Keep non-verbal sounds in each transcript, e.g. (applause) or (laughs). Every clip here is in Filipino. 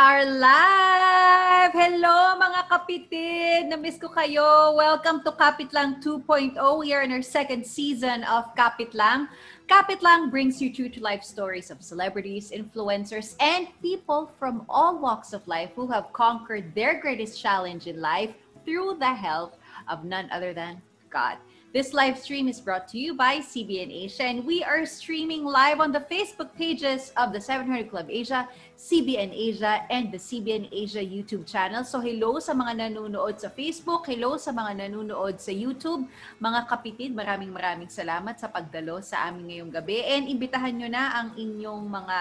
Are live! Hello mga kapitid! Na-miss ko kayo. Welcome to Kapit Lang 2.0. We are in our second season of Kapit Lang. Kapit Lang brings you true to life stories of celebrities, influencers, and people from all walks of life who have conquered their greatest challenge in life through the help of none other than God. This live stream is brought to you by CBN Asia, and we are streaming live on the Facebook pages of the 700 Club Asia, CBN Asia, and the CBN Asia YouTube channel. So hello sa mga nanonood sa Facebook, hello sa mga nanonood sa YouTube. Mga kapitid, maraming maraming salamat sa pagdalo sa amin ngayong gabi. And imbitahan nyo na ang inyong mga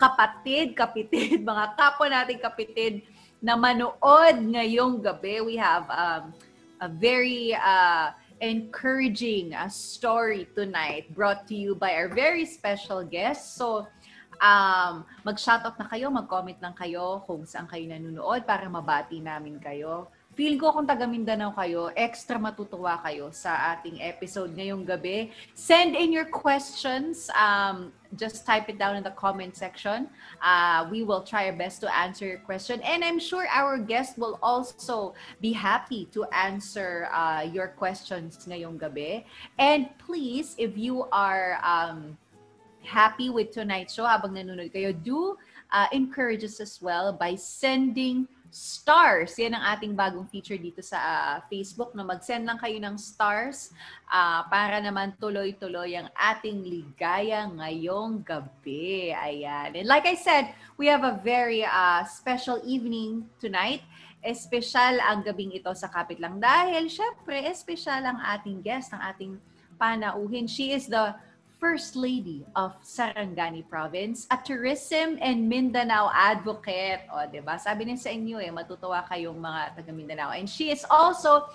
kapatid, kapitid, (laughs) mga kapwa nating kapitid na manood ngayong gabi. We have um, a very... Uh, encouraging uh, story tonight brought to you by our very special guest. So, um, mag-shoutout na kayo, mag-comment lang kayo kung saan kayo nanonood para mabati namin kayo. Feel ko kung taga Mindanao kayo, extra matutuwa kayo sa ating episode ngayong gabi. Send in your questions. Um, just type it down in the comment section. Uh, we will try our best to answer your question. And I'm sure our guest will also be happy to answer uh, your questions ngayong gabi. And please, if you are um, happy with tonight's show habang nanonood kayo, do uh, encourage us as well by sending stars. Yan ang ating bagong feature dito sa uh, Facebook na mag-send lang kayo ng stars uh, para naman tuloy-tuloy ang ating ligaya ngayong gabi. Ayan. And like I said, we have a very uh, special evening tonight. Espesyal ang gabing ito sa Kapit Lang dahil syempre, espesyal ang ating guest, ang ating panauhin. She is the First Lady of Sarangani Province, a tourism and Mindanao advocate. O, di ba? Sabi niya sa inyo eh, matutuwa kayong mga taga Mindanao. And she is also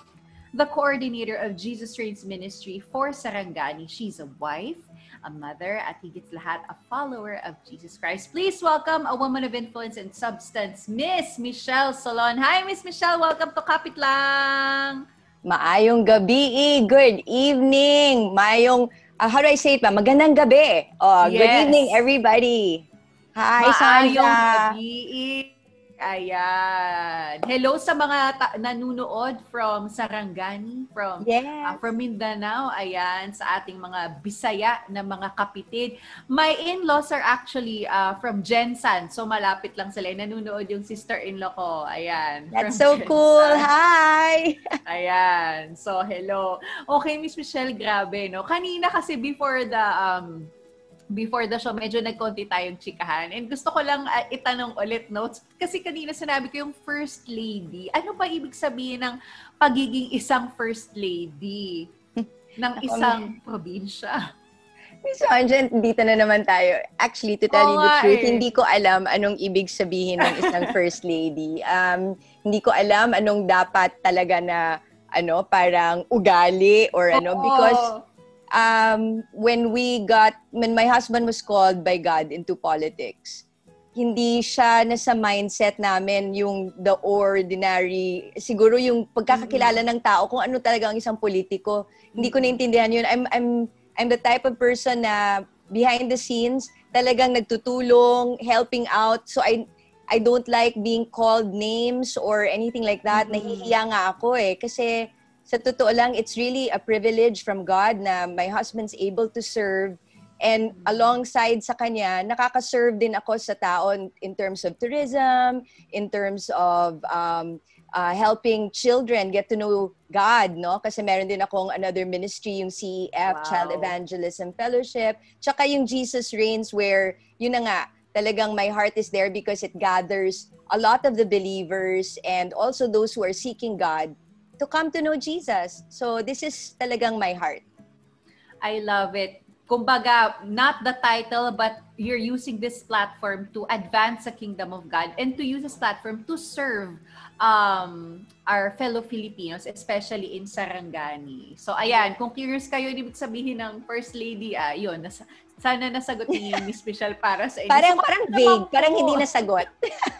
the coordinator of Jesus Reigns Ministry for Sarangani. She's a wife, a mother, at higit lahat, a follower of Jesus Christ. Please welcome a woman of influence and substance, Miss Michelle Solon. Hi, Miss Michelle. Welcome to Kapit Lang. Maayong gabi, good evening. Mayong uh, how do I say it ba? Magandang gabi. Oh, yes. good evening everybody. Hi, Maayong Sandra. gabi. Ayan. Hello sa mga ta- nanunood from Sarangani, from yes. uh, from Mindanao. Ayan, sa ating mga Bisaya na mga kapitid. My in-laws are actually uh, from Jensan. So malapit lang sila. Nanunood yung sister-in-law ko. Ayan. That's so Jensan. cool. Hi! (laughs) Ayan. So hello. Okay, Miss Michelle, grabe, no? Kanina kasi before the um before the show, medyo nagkonti tayong chikahan. And gusto ko lang uh, itanong ulit notes. Kasi kanina sinabi ko yung first lady. Ano ba ibig sabihin ng pagiging isang first lady (laughs) ng isang probinsya? So, Anjan, dito na naman tayo. Actually, to tell oh, you the truth, eh. hindi ko alam anong ibig sabihin ng isang (laughs) first lady. Um, hindi ko alam anong dapat talaga na ano, parang ugali or ano, oh, because um, when we got, when my husband was called by God into politics, hindi siya nasa mindset namin yung the ordinary, siguro yung pagkakakilala ng tao kung ano talaga ang isang politiko. Hindi ko naintindihan yun. I'm, I'm, I'm the type of person na behind the scenes, talagang nagtutulong, helping out. So I, I don't like being called names or anything like that. Mm-hmm. Nahihiya nga ako eh. Kasi sa totoo lang, it's really a privilege from God na my husband's able to serve and alongside sa kanya, nakaka-serve din ako sa tao in terms of tourism, in terms of um, uh, helping children get to know God, no? Kasi meron din akong another ministry, yung CEF, wow. Child Evangelism Fellowship, tsaka yung Jesus Reigns where, yun na nga, talagang my heart is there because it gathers a lot of the believers and also those who are seeking God to come to know Jesus. So this is talagang my heart. I love it. Kumbaga, not the title, but you're using this platform to advance the kingdom of God and to use this platform to serve um, our fellow Filipinos, especially in Sarangani. So, ayan, kung curious kayo, ibig sabihin ng First Lady, ah, yun, nasa, sana nasagot niyo yung (laughs) special para sa inyo. Parang, so, parang vague, parang hindi nasagot. (laughs)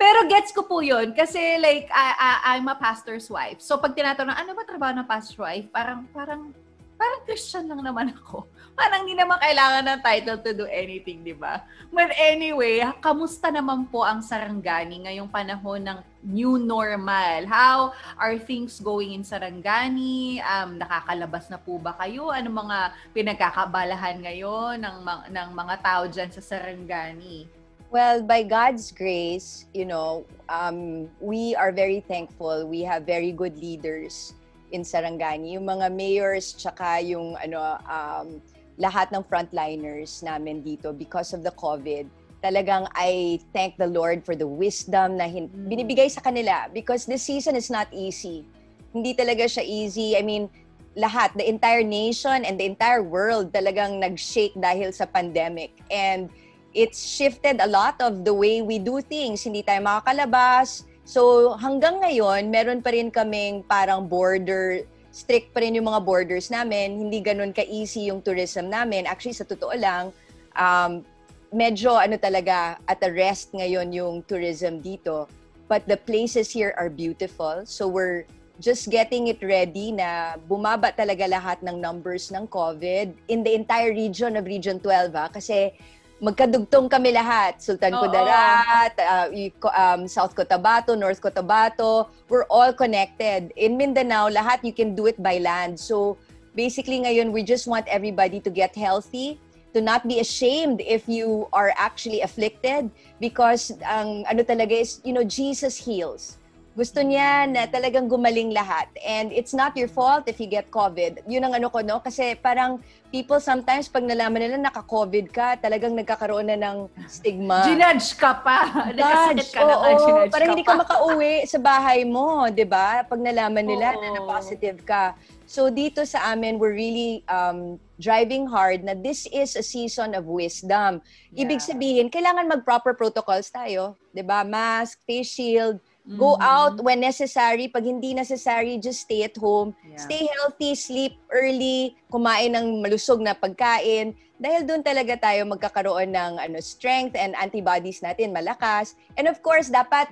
Pero gets ko po yun. Kasi like, I, I, I'm a pastor's wife. So pag tinatanong, ano ba trabaho ng pastor's wife? Parang, parang, parang Christian lang naman (laughs) ako. Parang hindi naman kailangan ng title to do anything, di ba? But anyway, kamusta naman po ang Sarangani ngayong panahon ng new normal? How are things going in Sarangani? Um, nakakalabas na po ba kayo? Ano mga pinagkakabalahan ngayon ng, ng mga tao dyan sa Sarangani? Well, by God's grace, you know, um, we are very thankful. We have very good leaders in Sarangani. Yung mga mayors, tsaka yung ano, um, lahat ng frontliners namin dito because of the COVID. Talagang I thank the Lord for the wisdom na hin- mm. binibigay sa kanila because this season is not easy. Hindi talaga siya easy. I mean, lahat, the entire nation and the entire world talagang nag-shake dahil sa pandemic. And it's shifted a lot of the way we do things. Hindi tayo makakalabas. So hanggang ngayon, meron pa rin kaming parang border strict pa rin yung mga borders namin. Hindi ganun ka-easy yung tourism namin. Actually, sa totoo lang, um, medyo ano talaga, at a rest ngayon yung tourism dito. But the places here are beautiful. So we're just getting it ready na bumaba talaga lahat ng numbers ng COVID in the entire region of Region 12. Ha? Kasi magkadugtong kami lahat. Sultan Oo. Kudarat, uh, um, South Cotabato, North Cotabato, we're all connected. In Mindanao, lahat you can do it by land. So basically ngayon, we just want everybody to get healthy, to not be ashamed if you are actually afflicted because ang ano talaga is, you know, Jesus heals. Gusto niya na talagang gumaling lahat. And it's not your fault if you get COVID. Yun ang ano ko, no? Kasi parang people sometimes, pag nalaman nila naka-COVID ka, talagang nagkakaroon na ng stigma. Ginudge ka pa. Judge, ka oo, na, parang hindi ka makauwi sa bahay mo, di ba? Pag nalaman nila oo. na na-positive ka. So dito sa amin, we're really um, driving hard na this is a season of wisdom. Ibig yeah. sabihin, kailangan mag-proper protocols tayo. 'di ba? Mask, face shield, Go mm-hmm. out when necessary. Pag hindi necessary, just stay at home. Yeah. Stay healthy, sleep early, kumain ng malusog na pagkain. Dahil doon talaga tayo magkakaroon ng ano, strength and antibodies natin malakas. And of course, dapat,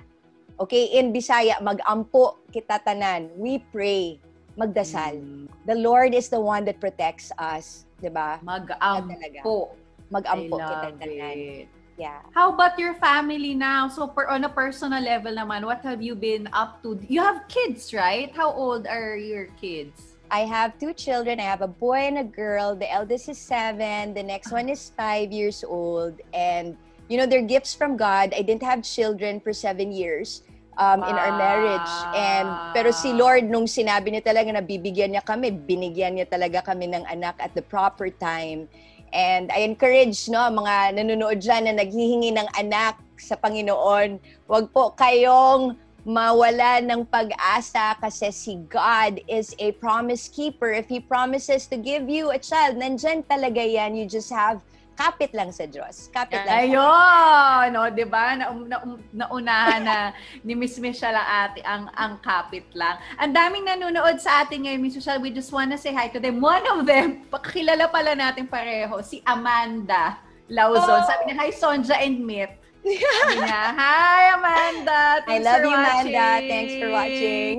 okay, in Bisaya, mag-ampo kita tanan. We pray. Magdasal. Mm. The Lord is the one that protects us. Diba? Mag-ampo. Mag-ampo kita tanan. It. Yeah. How about your family now? So per, on a personal level naman, what have you been up to? You have kids, right? How old are your kids? I have two children. I have a boy and a girl. The eldest is seven. The next one is five years old. And, you know, they're gifts from God. I didn't have children for seven years um, in our marriage. And, pero si Lord, nung sinabi niya talaga na bibigyan niya kami, binigyan niya talaga kami ng anak at the proper time. And I encourage no mga nanonood diyan na naghihingi ng anak sa Panginoon, wag po kayong mawala ng pag-asa kasi si God is a promise keeper. If He promises to give you a child, nandyan talaga yan. You just have kapit lang sa Diyos. Kapit lang. Ayun! No, 'di ba? Na, na, naunahan na (laughs) ni Miss Michelle ate ang ang kapit lang. Ang daming nanonood sa atin ngayon, Miss Michelle. We just wanna say hi to them. One of them, (laughs) pakilala pala natin pareho, si Amanda Lauzon. Oh. Sabi niya, hi Sonja and. Sabi niya, (laughs) hi Amanda. Thanks I love you, watching. Amanda. Thanks for watching.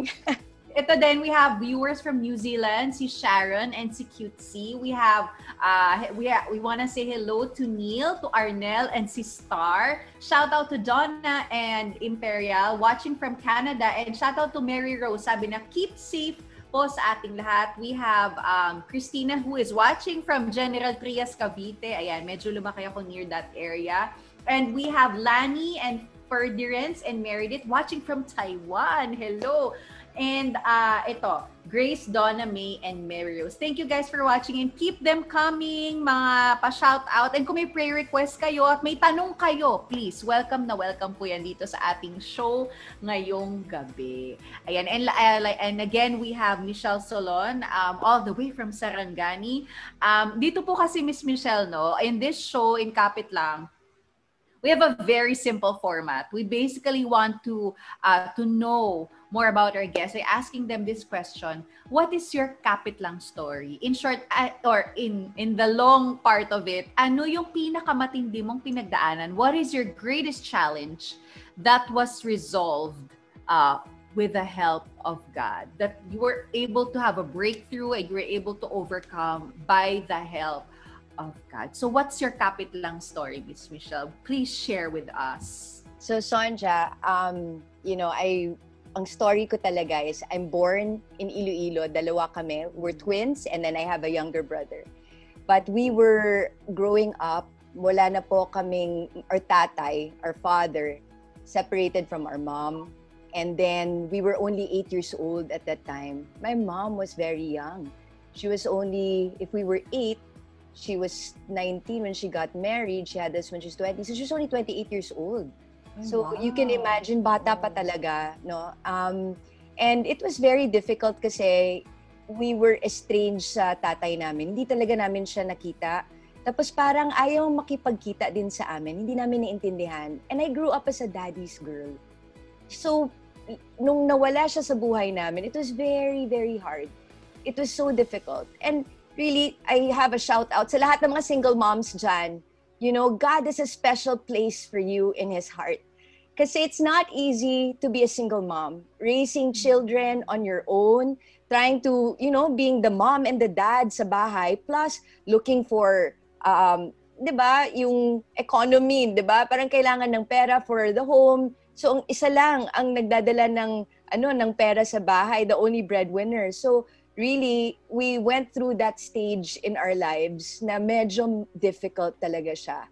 Ito din, we have viewers from New Zealand, si Sharon and si Cutesy. We have, uh, we, ha- we want to say hello to Neil, to Arnel, and si Star. Shout out to Donna and Imperial watching from Canada. And shout out to Mary Rose. Sabi na, keep safe po sa ating lahat. We have um, Christina who is watching from General Trias, Cavite. Ayan, medyo lumaki ako near that area. And we have Lani and Ferdinand and Meredith watching from Taiwan. Hello! And uh, ito, Grace, Donna, May, and Mary. Thank you guys for watching and keep them coming, mga pa-shout out. And kung may prayer request kayo at may tanong kayo, please, welcome na welcome po yan dito sa ating show ngayong gabi. Ayan, and, uh, and again, we have Michelle Solon, um, all the way from Sarangani. Um, dito po kasi Miss Michelle, no, in this show, in Kapit lang, we have a very simple format. We basically want to uh, to know more about our guests by asking them this question: What is your kapit lang story? In short, uh, or in in the long part of it, ano yung pinakamatindi mong pinagdaanan? What is your greatest challenge that was resolved uh, with the help of God. That you were able to have a breakthrough and you were able to overcome by the help of God. So what's your kapitlang story, Miss Michelle? Please share with us. So Sonja, um, you know, I ang story ko talaga is I'm born in Iloilo, dalawa kami. We're twins and then I have a younger brother. But we were growing up, wala na po kaming, our tatay, our father, separated from our mom. And then we were only eight years old at that time. My mom was very young. She was only, if we were eight, she was 19 when she got married. She had us when she was 20. So she was only 28 years old. So wow. you can imagine, bata pa talaga, no? Um, and it was very difficult kasi we were estranged sa tatay namin. Hindi talaga namin siya nakita. Tapos parang ayaw makipagkita din sa amin. Hindi namin naintindihan. And I grew up as a daddy's girl. So, nung nawala siya sa buhay namin, it was very, very hard. It was so difficult. And really, I have a shout out sa lahat ng mga single moms dyan. You know, God has a special place for you in His heart. Kasi it's not easy to be a single mom, raising children on your own, trying to, you know, being the mom and the dad sa bahay, plus looking for, um, di ba, yung economy, di ba? Parang kailangan ng pera for the home. So, ang isa lang ang nagdadala ng, ano, ng pera sa bahay, the only breadwinner. So, really, we went through that stage in our lives na medyo difficult talaga siya.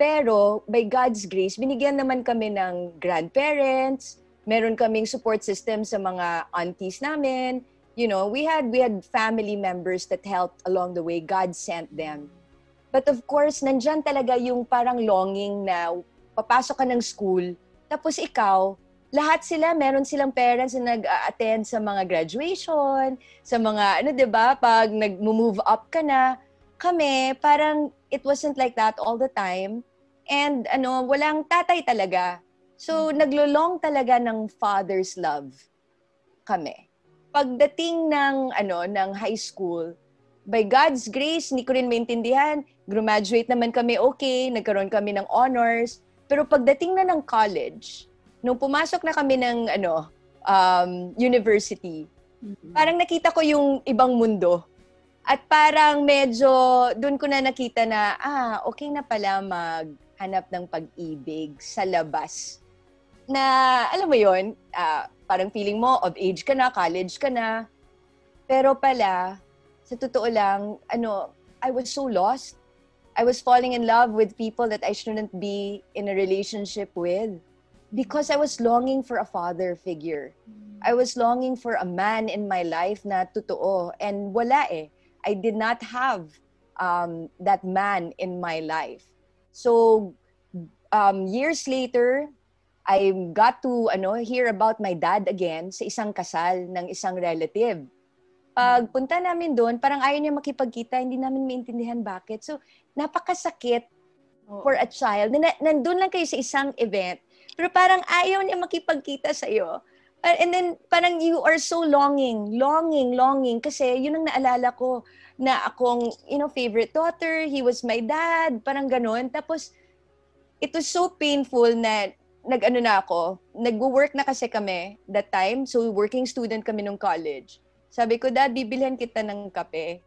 Pero by God's grace, binigyan naman kami ng grandparents, meron kaming support system sa mga aunties namin. You know, we had we had family members that helped along the way. God sent them. But of course, nandyan talaga yung parang longing na papasok ka ng school, tapos ikaw, lahat sila, meron silang parents na nag-attend sa mga graduation, sa mga, ano, di ba, pag nag-move up ka na, kami, parang it wasn't like that all the time. And ano, walang tatay talaga. So, naglulong talaga ng father's love kami. Pagdating ng ano ng high school, by God's grace, hindi ko rin maintindihan. Graduate naman kami okay, nagkaroon kami ng honors. Pero pagdating na ng college, nung pumasok na kami ng ano, um, university, mm-hmm. parang nakita ko yung ibang mundo. At parang medyo doon ko na nakita na, ah, okay na pala maghanap ng pag-ibig sa labas. Na, alam mo yon uh, parang feeling mo, of age ka na, college ka na. Pero pala, sa totoo lang, ano, I was so lost. I was falling in love with people that I shouldn't be in a relationship with because I was longing for a father figure. I was longing for a man in my life na totoo. And wala eh. I did not have um, that man in my life. So um, years later, I got to ano hear about my dad again sa isang kasal ng isang relative. Pag punta namin doon, parang ayaw niya makipagkita, hindi namin maintindihan bakit. So, napakasakit for a child. Na, nandun lang kayo sa isang event, pero parang ayaw niya makipagkita sa iyo. And then parang you are so longing, longing, longing kasi yun ang naalala ko na akong, you know, favorite daughter, he was my dad, parang ganun. Tapos it was so painful na nag-ano na ako, nag-work na kasi kami that time. So working student kami nung college. Sabi ko, Dad, bibilhan kita ng kape.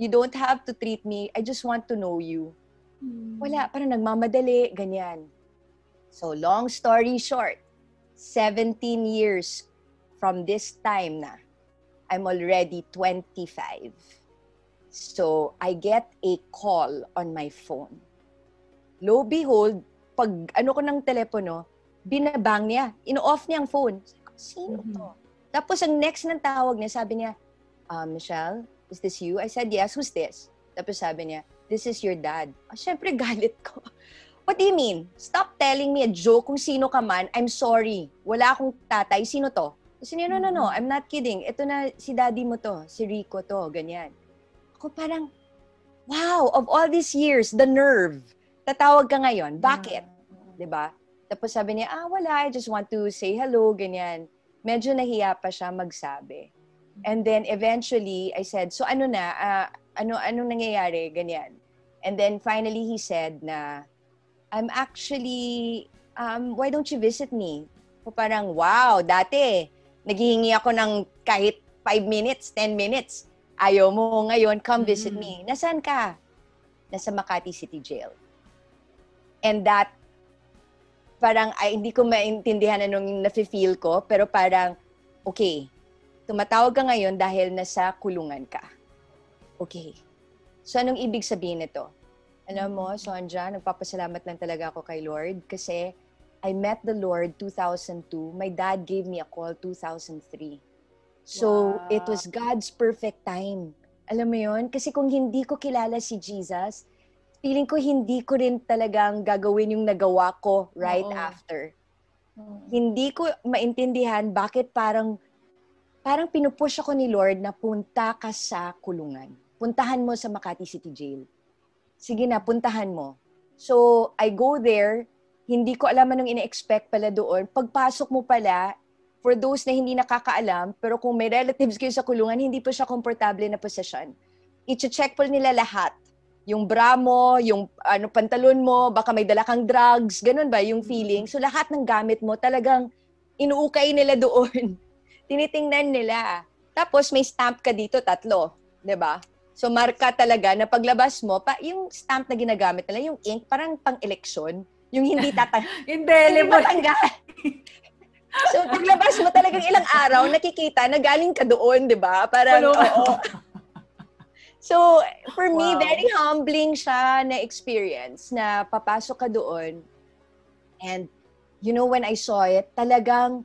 You don't have to treat me. I just want to know you. Hmm. Wala, parang nagmamadali, ganyan. So long story short, 17 years from this time na, I'm already 25. So, I get a call on my phone. Lo behold, pag ano ko ng telepono, binabang niya. Ino-off niya ang phone. Sino mm-hmm. to? Tapos ang next ng tawag niya, sabi niya, uh, Michelle, is this you? I said, yes, who's this? Tapos sabi niya, this is your dad. Oh, Siyempre, (laughs) galit ko. What do you mean? Stop telling me a joke kung sino ka man. I'm sorry. Wala akong tatay. Sino to? Kasi no, no, no. I'm not kidding. Ito na si daddy mo to. Si Rico to. Ganyan. Ako parang, wow, of all these years, the nerve. Tatawag ka ngayon. Bakit? Yeah. 'Di ba? Tapos sabi niya, ah, wala. I just want to say hello. Ganyan. Medyo nahiya pa siya magsabi. And then eventually, I said, so ano na? Uh, ano anong nangyayari? Ganyan. And then finally, he said na, I'm actually, um, why don't you visit me? So parang, wow, dati, naghihingi ako ng kahit 5 minutes, 10 minutes. Ayaw mo ngayon, come visit Mm. me. Nasaan ka? Nasa Makati City Jail. And that, parang, ay, hindi ko maintindihan anong nafe-feel ko, pero parang, okay, tumatawag ka ngayon dahil nasa kulungan ka. Okay. So, anong ibig sabihin nito? Alam mo, Sonja, nagpapasalamat lang talaga ako kay Lord kasi I met the Lord 2002. My dad gave me a call 2003. So, Wow. it was God's perfect time. Alam mo yon Kasi kung hindi ko kilala si Jesus, feeling ko hindi ko rin talagang gagawin yung nagawa ko right Oo. after. Mm. Hindi ko maintindihan bakit parang parang pinupush ako ni Lord na punta ka sa kulungan. Puntahan mo sa Makati City Jail. Sige na, puntahan mo. So, I go there, hindi ko alam anong ina-expect pala doon. Pagpasok mo pala, for those na hindi nakakaalam, pero kung may relatives kayo sa kulungan, hindi po siya komportable na posisyon. I-check po nila lahat. Yung bra mo, yung ano, pantalon mo, baka may dala kang drugs, ganun ba yung feeling? So lahat ng gamit mo talagang inuukay nila doon. (laughs) Tinitingnan nila. Tapos may stamp ka dito, tatlo. ba? So marka talaga na paglabas mo, pa, yung stamp na ginagamit nila, yung ink, parang pang-eleksyon, yung hindi (laughs) tatang hindi Indelible. matanggal. so paglabas mo talagang (laughs) ilang araw, nakikita na galing ka doon, di ba? Parang, oo. (laughs) So, for me, Wow. very humbling siya na experience na papasok ka doon. And, you know, when I saw it, talagang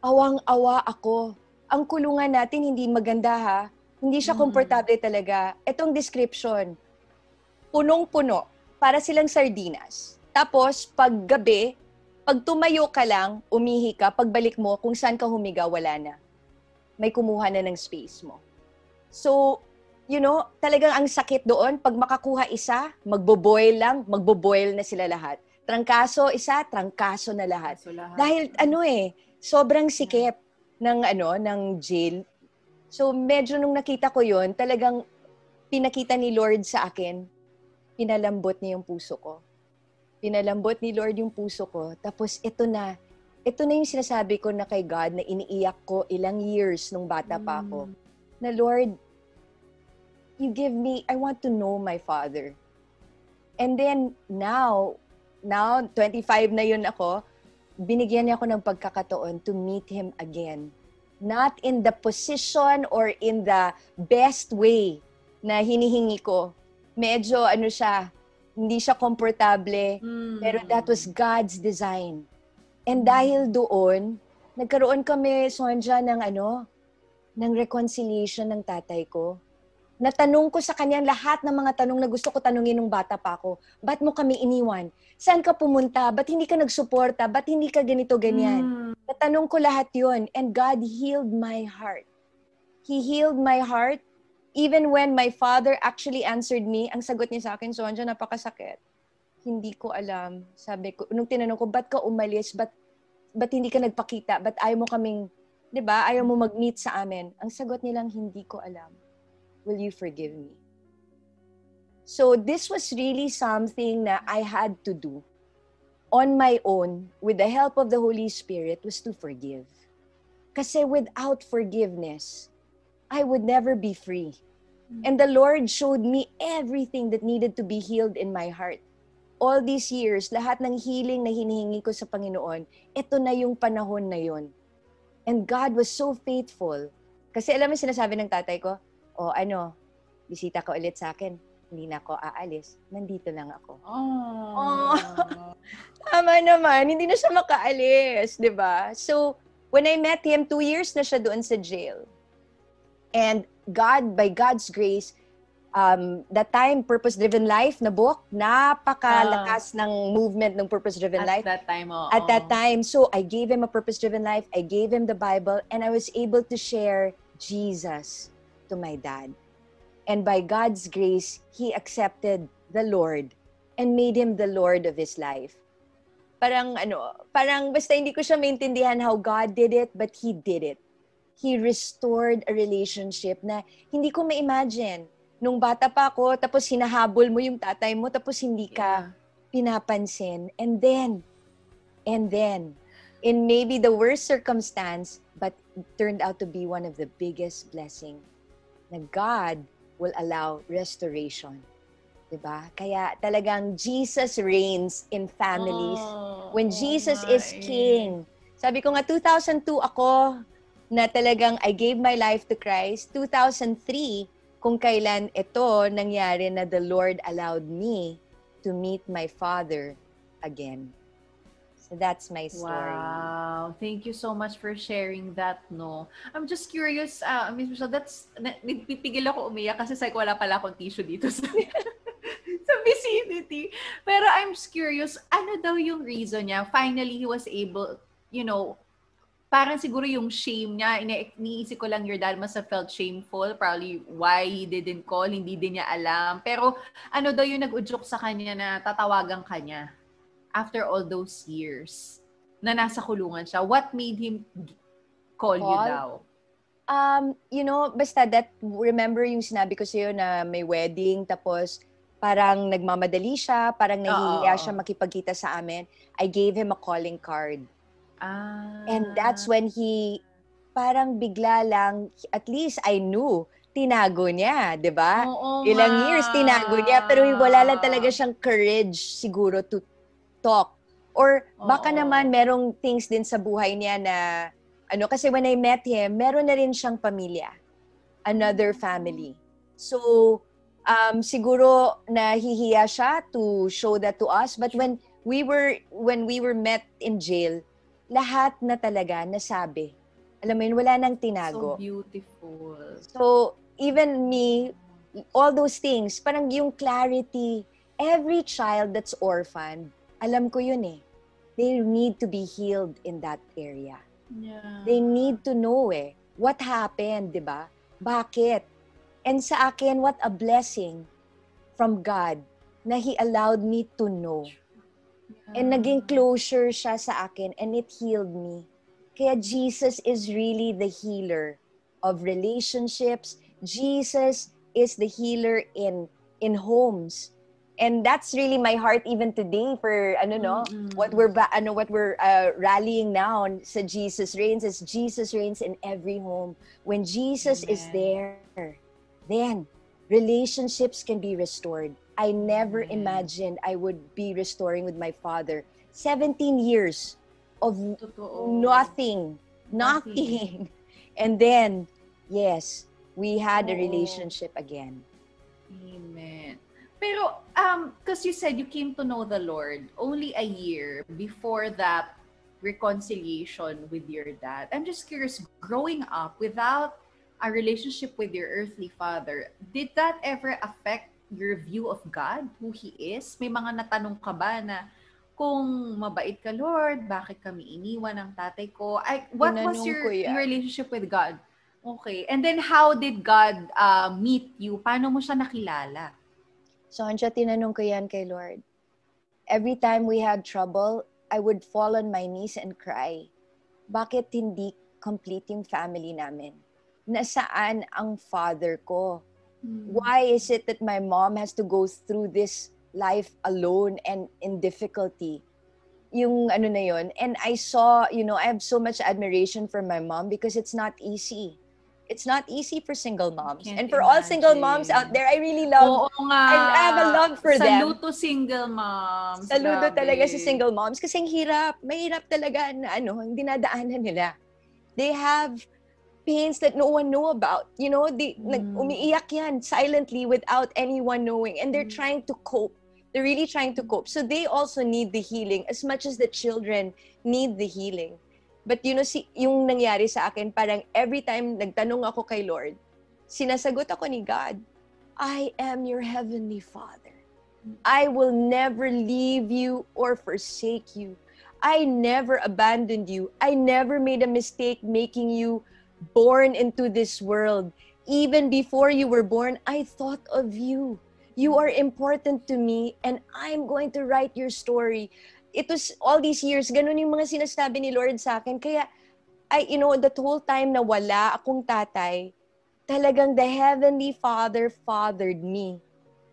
awang-awa ako. Ang kulungan natin hindi maganda ha. Hindi siya Mm. komportable talaga. Itong description, punong-puno. Para silang sardinas. Tapos, pag gabi, pag tumayo ka lang, umihi ka, pagbalik mo, kung saan ka humiga, wala na. May kumuha na ng space mo. So, you know, talagang ang sakit doon, pag makakuha isa, magbo-boil lang, magbo-boil na sila lahat. Trangkaso isa, trangkaso na lahat. So, lahat. Dahil ano eh, sobrang sikip ng ano, ng jail. So medyo nung nakita ko 'yon, talagang pinakita ni Lord sa akin, pinalambot niya yung puso ko. Pinalambot ni Lord yung puso ko. Tapos ito na, ito na yung sinasabi ko na kay God na iniiyak ko ilang years nung bata pa ako. Mm. Na Lord, you give me, I want to know my Father. And then now, now 25 na yun ako, binigyan niya ako ng pagkakataon to meet Him again. Not in the position or in the best way na hinihingi ko. Medyo ano siya, hindi siya komportable, Mm. pero that was God's design. And dahil doon, nagkaroon kami, Sonja, ng ano, ng reconciliation ng tatay ko. Natanong ko sa kanya lahat ng mga tanong na gusto ko tanungin nung bata pa ako. Ba't mo kami iniwan? Saan ka pumunta? Ba't hindi ka nagsuporta? Ba't hindi ka ganito, ganyan? Mm. Natanong ko lahat yon and God healed my heart. He healed my heart even when my father actually answered me. Ang sagot niya sa akin, Sonja, napakasakit. Hindi ko alam. Sabi ko, nung tinanong ko, ba't ka umalis? Ba't, ba't hindi ka nagpakita? Ba't ayaw mo kaming, di ba, ayaw mo mag-meet sa amin? Ang sagot nilang, hindi ko alam. Will you forgive me? So this was really something na I had to do on my own with the help of the Holy Spirit was to forgive. Kasi without forgiveness, I would never be free. And the Lord showed me everything that needed to be healed in my heart. All these years, lahat ng healing na hinihingi ko sa Panginoon, ito na yung panahon na yon. And God was so faithful. Kasi alam mo sinasabi ng tatay ko, o ano, bisita ka ulit sa akin, hindi na ako aalis, nandito lang ako. Oh. (laughs) Tama naman, hindi na siya makaalis, di ba? So, when I met him, two years na siya doon sa jail. And God, by God's grace, um, that time, Purpose Driven Life na book, napakalakas ng movement ng Purpose Driven At Life. that time, oo. At that time, so I gave him a Purpose Driven Life, I gave him the Bible, and I was able to share Jesus to my dad. And by God's grace, he accepted the Lord and made him the Lord of his life. Parang ano, parang basta hindi ko siya maintindihan how God did it, but he did it. He restored a relationship na hindi ko ma-imagine. Nung bata pa ako, tapos hinahabol mo yung tatay mo, tapos hindi ka Yeah. pinapansin. And then, and then, in maybe the worst circumstance, but turned out to be one of the biggest blessing na God will allow restoration. 'Di ba? Kaya talagang Jesus reigns in families. Oh, When oh Jesus nga is king. Sabi ko nga 2002 ako na talagang I gave my life to Christ. 2003 kung kailan ito nangyari na the Lord allowed me to meet my father again. So that's my story. Wow. Thank you so much for sharing that, no? I'm just curious, uh, Miss Michelle, that's, na, nagpipigil ako umiyak kasi sa wala pala akong tissue dito sa, (laughs) sa vicinity. Pero I'm curious, ano daw yung reason niya? Finally, he was able, you know, parang siguro yung shame niya, iniisip ko lang your dad must have felt shameful, probably why he didn't call, hindi din niya alam. Pero ano daw yung nag-udyok sa kanya na tatawagan kanya after all those years na nasa kulungan siya? What made him call, you Call? daw? Um, you know, basta that, remember yung sinabi ko sa'yo na may wedding, tapos parang nagmamadali siya, parang nahihiya siya makipagkita sa amin. I gave him a calling card. Ah. And that's when he, parang bigla lang, at least I knew, tinago niya, di ba? Oo Ilang nga. years tinago niya, pero wala lang talaga siyang courage siguro to talk. Or baka Oo. naman merong things din sa buhay niya na, ano, kasi when I met him, meron na rin siyang pamilya. Another family. So, um, siguro nahihiya siya to show that to us. But when we were, when we were met in jail, lahat na talaga nasabi. Alam mo yun, wala nang tinago. So beautiful. So, even me, all those things, parang yung clarity, every child that's orphaned, alam ko yun eh. They need to be healed in that area. Yeah. They need to know eh, what happened, di ba? Bakit? And sa akin, what a blessing from God na He allowed me to know. And naging closure siya sa akin and it healed me. Kaya Jesus is really the healer of relationships. Jesus is the healer in in homes. And that's really my heart even today for ano no, Mm-mm. what we're ba- ano what we're uh, rallying now sa Jesus reigns is Jesus reigns in every home. When Jesus is there, then relationships can be restored. I never Amen. imagined I would be restoring with my father 17 years of Totoo. nothing, nothing. (laughs) And then, yes, we had a relationship again. Amen. Pero, um, because you said you came to know the Lord only a year before that reconciliation with your dad. I'm just curious, growing up without a relationship with your earthly father, did that ever affect your view of God, who He is? May mga natanong ka ba na kung mabait ka, Lord, bakit kami iniwan ng tatay ko? I, what was Tinanong your, ko yan. your relationship with God? Okay. And then how did God uh, meet you? Paano mo siya nakilala? So, Anja, tinanong ko yan kay Lord. Every time we had trouble, I would fall on my knees and cry. Bakit hindi complete yung family namin? Nasaan ang father ko? Why is it that my mom has to go through this life alone and in difficulty? Yung ano na yun. And I saw, you know, I have so much admiration for my mom because it's not easy. It's not easy for single moms. Can't And for all single moms imagine. out there, I really love Oo nga. I have a love for them. Saludo single moms. Saludo Grabe. talaga sa single moms kasi ang hirap, mahirap talaga na ano, ang dinadaanan nila. They have pains that no one know about. You know, they, nag, Mm. umiiyak yan silently without anyone knowing and they're Mm. trying to cope. They're really trying to cope. So they also need the healing as much as the children need the healing. But you know, si, yung nangyari sa akin, parang every time nagtanong ako kay Lord, sinasagot ako ni God, I am your heavenly Father. I will never leave you or forsake you. I never abandoned you. I never made a mistake making you born into this world. Even before you were born, I thought of you. You are important to me and I'm going to write your story. It was all these years, ganun yung mga sinasabi ni Lord sa akin. Kaya, I, you know, that whole time na wala akong tatay, talagang the Heavenly Father fathered me.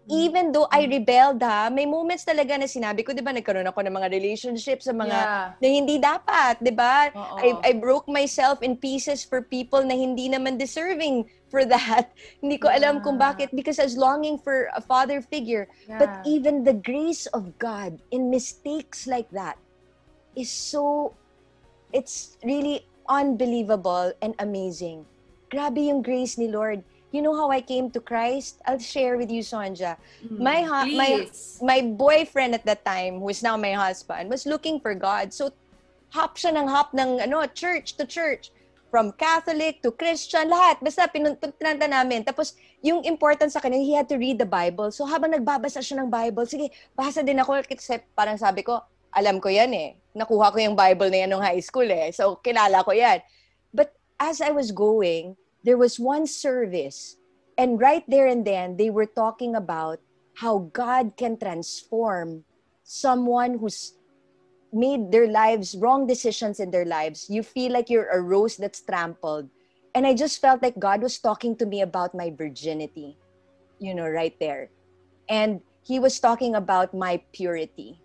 even though I rebelled ha, may moments talaga na sinabi ko, 'di ba, nagkaroon ako ng mga relationships sa mga Yeah. na hindi dapat, 'di ba? I I broke myself in pieces for people na hindi naman deserving for that. (laughs) hindi ko alam kung Yeah. bakit because I was longing for a father figure. But Yeah. even the grace of God in mistakes like that is so it's really unbelievable and amazing. Grabe yung grace ni Lord. You know how I came to Christ? I'll share with you, Sonja. Mm, my ha- my-. My boyfriend at that time, who is now my husband, was looking for God. So, hop siya ng hop ng ano, church to church. From Catholic to Christian, lahat. Basta pinun- pinunta namin. Tapos, yung important sa kanya, he had to read the Bible. So, habang nagbabasa siya ng Bible, sige, basa din ako. Kasi parang sabi ko, alam ko yan eh. Nakuha ko yung Bible na yan nung high school eh. So, kilala ko yan. But as I was going, there was one service. And right there and then, they were talking about how God can transform someone who's made their lives wrong decisions in their lives. You feel like you're a rose that's trampled. And I just felt like God was talking to me about my virginity, you know, right there. And He was talking about my purity.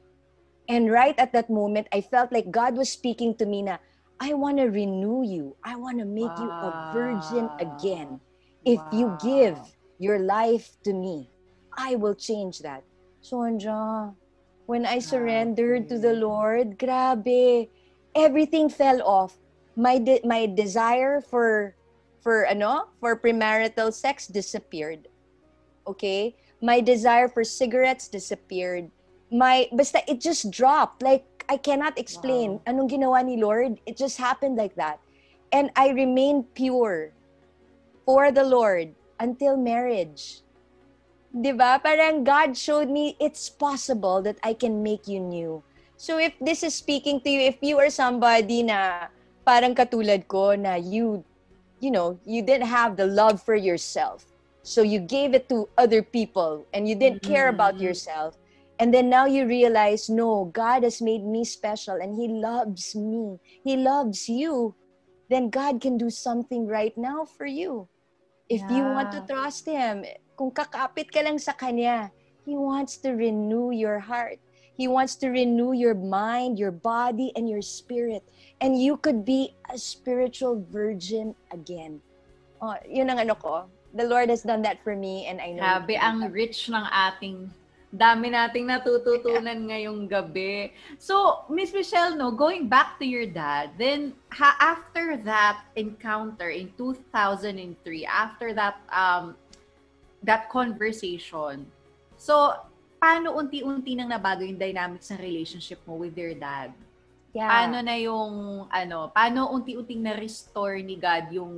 And right at that moment, I felt like God was speaking to me na, I want to renew you. I want to make you a virgin again. If you give your life to me, I will change that. So, Sonja, when I surrendered to the. Lord, grabe, everything fell off. My de- my desire for for ano, for premarital sex disappeared. Okay? My desire for cigarettes disappeared. My basta it just dropped. Like I cannot explain Wow. anong ginawa ni Lord. It just happened like that. And I remained pure for the Lord until marriage. 'Di ba? Parang God showed me it's possible that I can make you new. So if this is speaking to you, if you are somebody na parang katulad ko na you you know, you didn't have the love for yourself. So you gave it to other people and you didn't care mm-hmm. about yourself. And then now you realize, no, God has made me special and He loves me. He loves you. Then God can do something right now for you. If you want to trust Him, kung kakapit ka lang sa Kanya, He wants to renew your heart. He wants to renew your mind, your body, and your spirit. And you could be a spiritual virgin again. Oh, yun ang ano ko. The Lord has done that for me and I know. Grabe, ang rich ng ating dami nating natututunan ngayong gabi. So, Miss Michelle, no, going back to your dad, then ha, after that encounter in 2003, after that um that conversation, so paano unti-unti nang nabago yung dynamics ng relationship mo with your dad? Yeah. Paano na yung ano, paano unti-unting na-restore ni God yung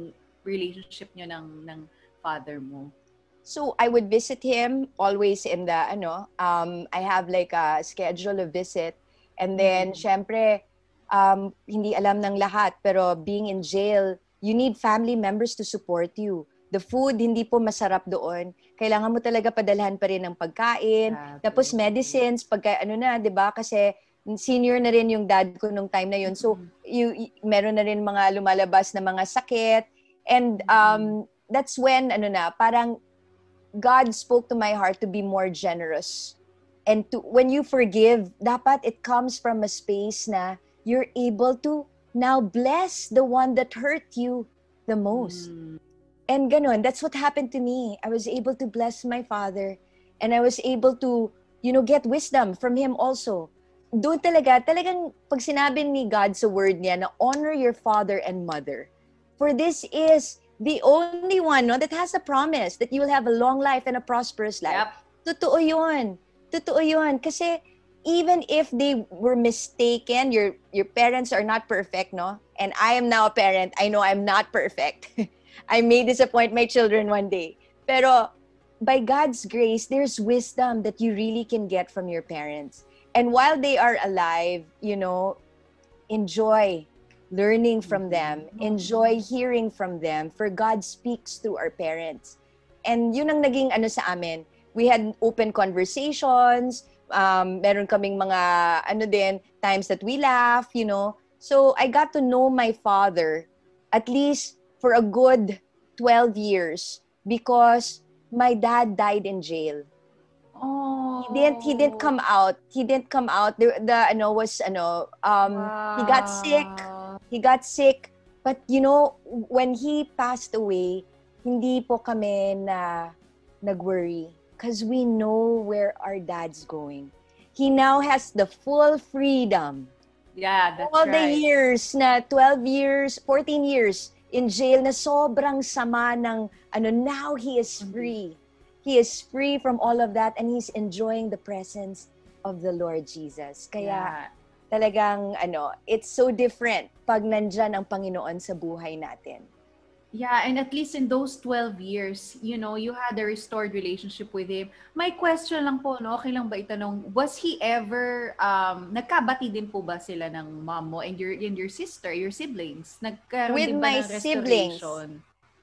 relationship niyo ng ng father mo? So I would visit him always in the ano, um I have like a schedule of visit and then Mhm. syempre um hindi alam ng lahat pero being in jail, you need family members to support you. The food hindi po masarap doon. Kailangan mo talaga padalhan pa rin ng pagkain. Grabe. Tapos medicines pagka ano na, 'di ba? Kasi senior na rin yung dad ko nung time na yun. So you, y- meron na rin mga lumalabas na mga sakit and um that's when ano na parang God spoke to my heart to be more generous and to when you forgive dapat it comes from a space na you're able to now bless the one that hurt you the most Mm. And ganun, that's what happened to me. I was able to bless my father and I was able to, you know, get wisdom from him also. Doon talaga, talagang pag sinabi ni God sa word niya na honor your father and mother. For this is the only one no, that has a promise that you will have a long life and a prosperous life. Yep. Totoo yun. Totoo yun. Kasi even if they were mistaken, your your parents are not perfect, no? And I am now a parent. I know I'm not perfect. (laughs) I may disappoint my children one day. Pero by God's grace, there's wisdom that you really can get from your parents. And while they are alive, you know, enjoy learning from them, enjoy hearing from them, for God speaks through our parents. And yun ang naging ano sa amin. We had open conversations, um, meron kaming mga ano din, times that we laugh, you know. So I got to know my father at least for a good 12 years because my dad died in jail. Oh. He didn't he didn't come out. He didn't come out. The, the ano was ano um wow. he got sick. He got sick. But you know, when he passed away, hindi po kami na nag-worry because we know where our dad's going. He now has the full freedom. Yeah, that's All right. the years na 12 years, 14 years in jail na sobrang sama ng ano now he is mm-hmm. free. He is free from all of that and he's enjoying the presence of the Lord Jesus. Kaya yeah. talagang ano, it's so different pag nandyan ang Panginoon sa buhay natin. Yeah, and at least in those 12 years, you know, you had a restored relationship with him. My question lang po, no, okay lang ba itanong, was he ever, um, nagkabati din po ba sila ng mom mo and your, and your sister, your siblings? Nagkaroon with din ba my ng siblings.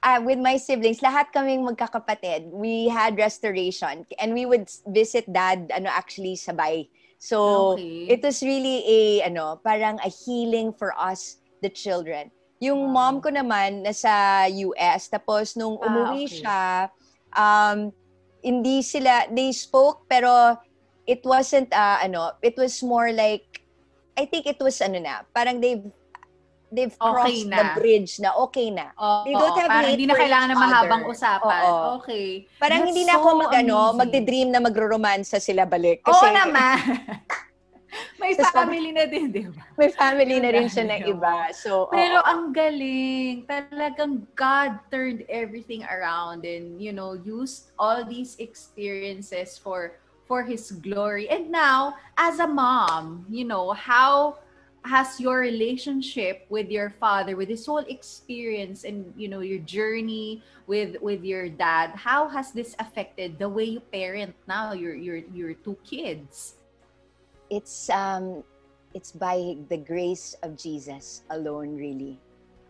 Uh, with my siblings, lahat kaming magkakapatid, we had restoration. And we would visit dad, ano, actually, sabay. So, okay. it was really a, ano, parang a healing for us, the children yung mom ko naman nasa US tapos nung ah, umuwi ah, okay. siya um hindi sila they spoke pero it wasn't uh, ano it was more like I think it was ano na parang they've they've crossed okay the bridge na okay na. Oh, they don't oh, have parang hindi na kailangan ng mahabang usapan. Oh, oh. Okay. Parang That's hindi na ako mag ano, magde-dream na magro-romansa sila balik kasi Oo naman. (laughs) May family na din, di ba? May family na rin siya na iba. So, Pero oh. ang galing. Talagang God turned everything around and, you know, used all these experiences for for His glory. And now, as a mom, you know, how has your relationship with your father with this whole experience and you know your journey with with your dad how has this affected the way you parent now your your your two kids it's um it's by the grace of Jesus alone really.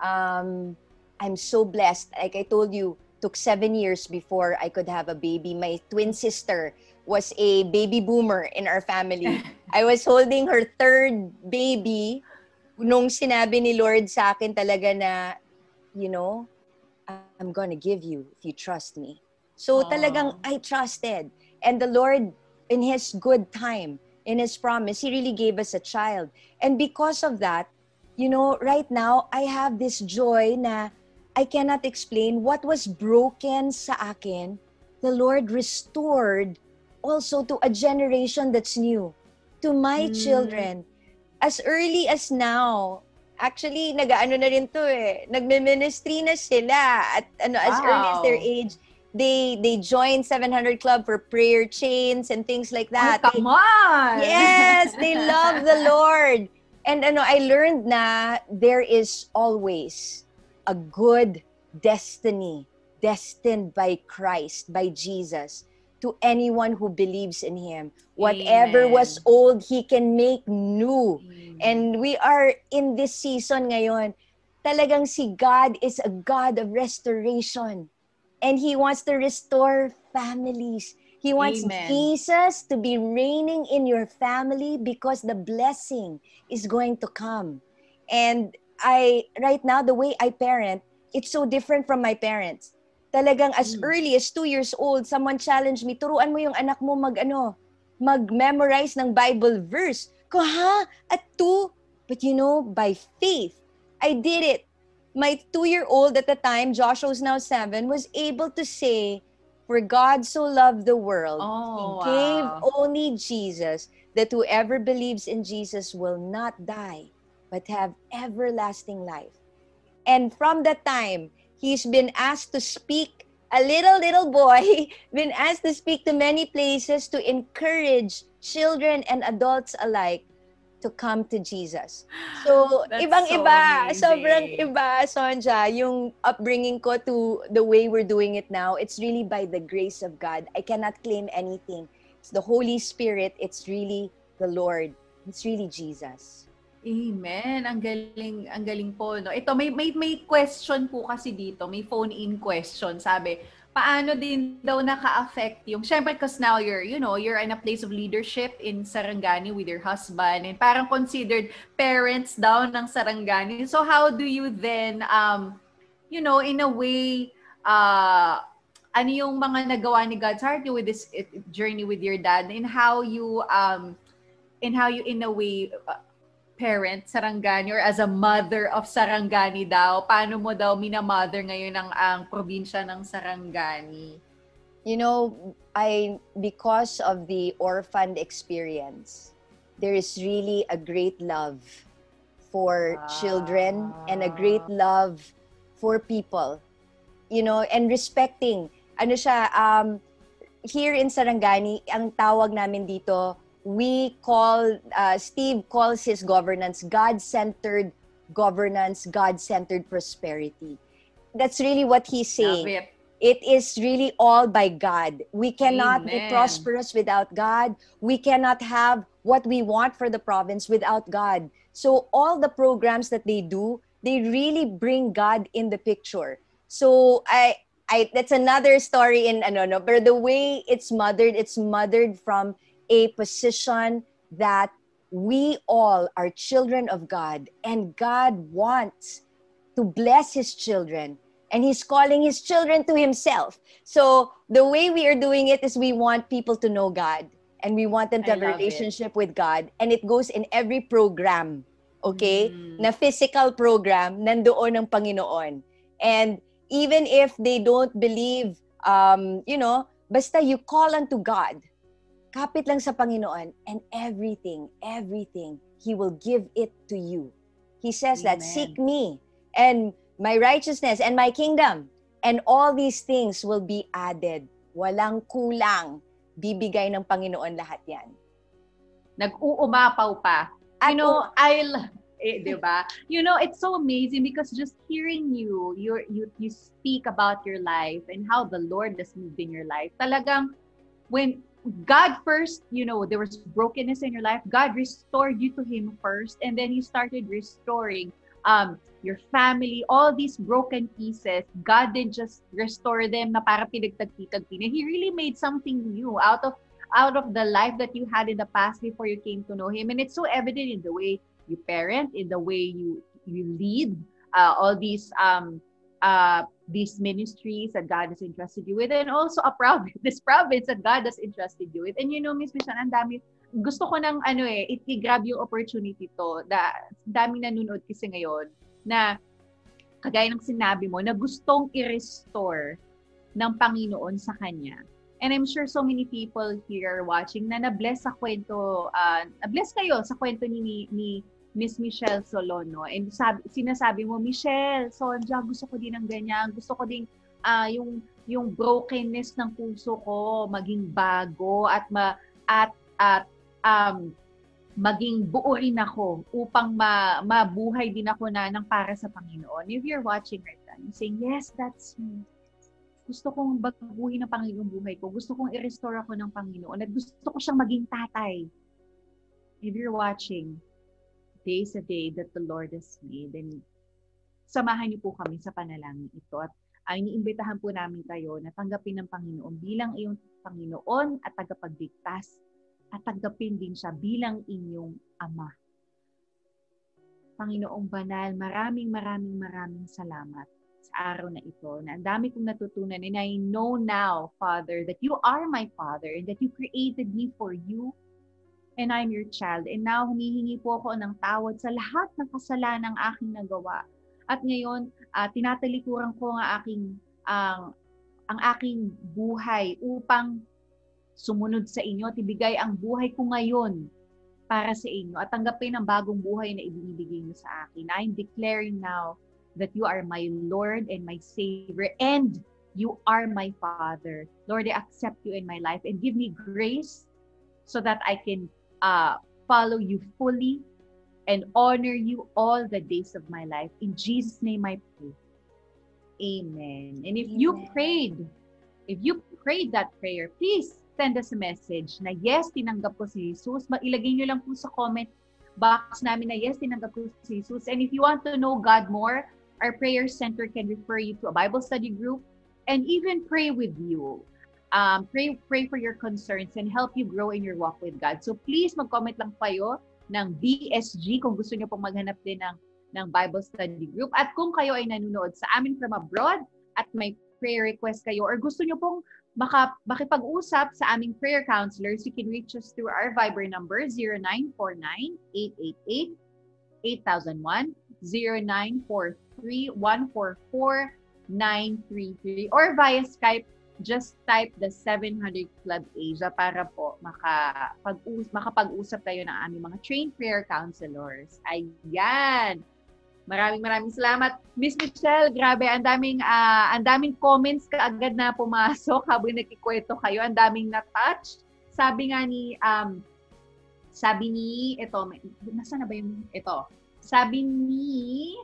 Um I'm so blessed. Like I told you, took 7 years before I could have a baby. My twin sister was a baby boomer in our family. (laughs) I was holding her third baby nung sinabi ni Lord sa akin talaga na you know, I'm gonna give you if you trust me. So Aww. talagang I trusted. And the Lord, in His good time, in His promise, He really gave us a child. And because of that, you know, right now, I have this joy na I cannot explain what was broken sa akin. The Lord restored also to a generation that's new, to my mm. children. As early as now, actually, nag-ano na rin to eh, nagme-ministry na sila at ano, wow. as early as their age they they join 700 club for prayer chains and things like that. Oh, come they, on. Yes, they (laughs) love the Lord. And ano, I learned na there is always a good destiny destined by Christ, by Jesus to anyone who believes in him. Whatever Amen. was old, he can make new. Amen. And we are in this season ngayon. Talagang si God is a God of restoration and he wants to restore families. He wants Amen. Jesus to be reigning in your family because the blessing is going to come. And I right now the way I parent, it's so different from my parents. Talagang as mm. early as two years old, someone challenged me, turuan mo yung anak mo mag ano, mag-memorize ng Bible verse. Ko, ha? At two? But you know, by faith, I did it my two-year-old at the time, Joshua was now seven, was able to say, For God so loved the world, oh, He wow. gave only Jesus, that whoever believes in Jesus will not die, but have everlasting life. And from that time, he's been asked to speak, a little, little boy, (laughs) been asked to speak to many places to encourage children and adults alike to come to Jesus. (gasps) So, ibang-iba, so sobrang iba, Sonja, yung upbringing ko to the way we're doing it now. It's really by the grace of God. I cannot claim anything. It's the Holy Spirit. It's really the Lord. It's really Jesus. Amen. Ang galing, ang galing po, no. Ito may may may question po kasi dito, may phone in question. Sabi, paano din daw naka-affect yung, syempre because now you're, you know, you're in a place of leadership in Sarangani with your husband and parang considered parents daw ng Sarangani. So how do you then, um, you know, in a way, uh, ano yung mga nagawa ni God's heart with this journey with your dad and how you um in how you in a way uh, parent Sarangani or as a mother of Sarangani daw paano mo daw minamother ngayon ang ang probinsya ng Sarangani you know i because of the orphan experience there is really a great love for ah. children and a great love for people you know and respecting ano siya um here in Sarangani ang tawag namin dito we call, uh, Steve calls his governance God-centered governance, God-centered prosperity. That's really what he's saying. It. it is really all by God. We cannot Amen. be prosperous without God. We cannot have what we want for the province without God. So all the programs that they do, they really bring God in the picture. So I I that's another story in ano no, but the way it's mothered, it's mothered from a position that we all are children of God and God wants to bless his children and he's calling his children to himself. So the way we are doing it is we want people to know God and we want them to I have a relationship it. with God and it goes in every program. Okay? Mm. Na physical program nandoon ng Panginoon. And even if they don't believe um you know, basta you call unto God Kapit lang sa Panginoon and everything, everything, He will give it to you. He says Amen. that, seek me and my righteousness and my kingdom and all these things will be added. Walang kulang. Bibigay ng Panginoon lahat yan. Nag-uumapaw pa. At you know, I'll, eh, di ba? You know, it's so amazing because just hearing you, you you you speak about your life and how the Lord has moved in your life. Talagang when God first, you know, there was brokenness in your life. God restored you to Him first, and then He started restoring um, your family, all these broken pieces. God didn't just restore them na para. He really made something new out of out of the life that you had in the past before you came to know Him, and it's so evident in the way you parent, in the way you you lead uh, all these um, uh, these ministries that God has entrusted you with and also a province, (laughs) this province that God has entrusted you with. And you know, Miss Michelle, ang dami, gusto ko nang ano eh, i-grab yung opportunity to. Da, dami nanonood kasi ngayon na kagaya ng sinabi mo, na gustong i-restore ng Panginoon sa Kanya. And I'm sure so many people here watching na na-bless sa kwento, uh, na-bless kayo sa kwento ni, ni Miss Michelle Solono. And sabi, sinasabi mo, Michelle, Sonja, gusto ko din ng ganyan. Gusto ko din uh, yung yung brokenness ng puso ko maging bago at ma at at um maging buo rin ako upang ma, mabuhay din ako na ng para sa Panginoon. If you're watching right now, you're saying, yes, that's me. Gusto kong baguhin ng Panginoon buhay ko. Gusto kong i-restore ako ng Panginoon. At gusto ko siyang maging tatay. If you're watching, day sa day that the Lord has made. And samahan niyo po kami sa panalangin ito. At ay iniimbitahan po namin kayo na tanggapin ng Panginoon bilang iyong Panginoon at tagapagligtas at tanggapin din siya bilang inyong Ama. Panginoong Banal, maraming maraming maraming salamat sa araw na ito na ang dami kong natutunan and I know now, Father, that you are my Father and that you created me for you and I'm your child. And now, humihingi po ako ng tawad sa lahat ng kasalanan ng aking nagawa. At ngayon, uh, tinatalikuran ko ang aking, ang, uh, ang aking buhay upang sumunod sa inyo at ibigay ang buhay ko ngayon para sa inyo at tanggapin ang bagong buhay na ibinibigay mo sa akin. I'm declaring now that you are my Lord and my Savior and you are my Father. Lord, I accept you in my life and give me grace so that I can uh, follow you fully and honor you all the days of my life. In Jesus' name I pray. Amen. And if Amen. you prayed, if you prayed that prayer, please send us a message na yes, tinanggap ko si Jesus. Ilagay nyo lang po sa comment box namin na yes, tinanggap ko si Jesus. And if you want to know God more, our prayer center can refer you to a Bible study group and even pray with you um, pray, pray for your concerns and help you grow in your walk with God. So please mag-comment lang kayo ng BSG kung gusto niyo pong maghanap din ng, ng Bible study group. At kung kayo ay nanonood sa amin from abroad at may prayer request kayo or gusto nyo pong maka, makipag-usap sa aming prayer counselors, you can reach us through our Viber number 0949-888-8001, 0943-144-933, or via Skype, just type the 700 Club Asia para po makapag makapag-usap tayo ng aming mga trained prayer counselors. Ayan! Maraming maraming salamat. Miss Michelle, grabe, ang daming, uh, ang daming comments kaagad na pumasok (laughs) habang nagkikwento kayo. Ang daming na-touch. Sabi nga ni, um, sabi ni, ito, nasa na ba yung, ito. Sabi ni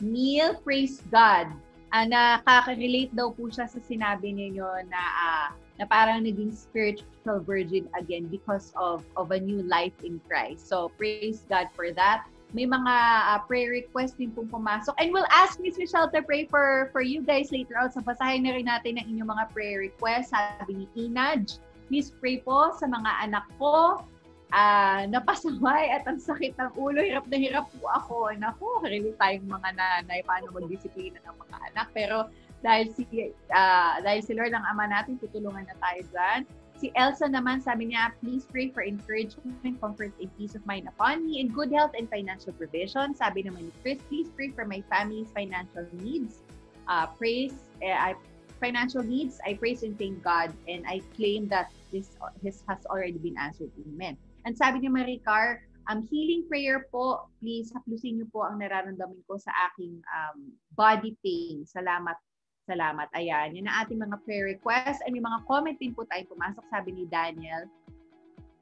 Neil, praise God. Uh, nakaka-relate daw po siya sa sinabi ninyo na uh, na parang naging spiritual virgin again because of of a new life in Christ. So praise God for that may mga uh, prayer request din pong pumasok. And we'll ask Miss Michelle to pray for for you guys later on. So, basahin na rin natin ang inyong mga prayer request. Sabi ni Inaj, please pray po sa mga anak ko uh, napasamay at ang sakit ng ulo. Hirap na hirap po ako. Naku, really tayong mga nanay paano magdisiplina ng mga anak. Pero dahil si uh, dahil si Lord ang ama natin, tutulungan na tayo dyan. Si Elsa naman, sabi niya, please pray for encouragement, comfort, and peace of mind upon me, and good health and financial provision. Sabi naman ni Chris, please pray for my family's financial needs. Uh, praise, eh, I, financial needs, I praise and thank God, and I claim that this, this has already been answered. Amen. And sabi ni Maricar, um, healing prayer po, please haplusin niyo po ang nararamdaman ko sa aking um, body pain. Salamat Salamat. Ayan, yun ang ating mga prayer requests. And may mga comment din po tayo pumasok. Sabi ni Daniel,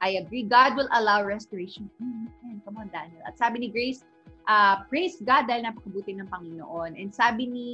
I agree. God will allow restoration. Mm, come on, Daniel. At sabi ni Grace, uh, praise God dahil napakabuti ng Panginoon. And sabi ni,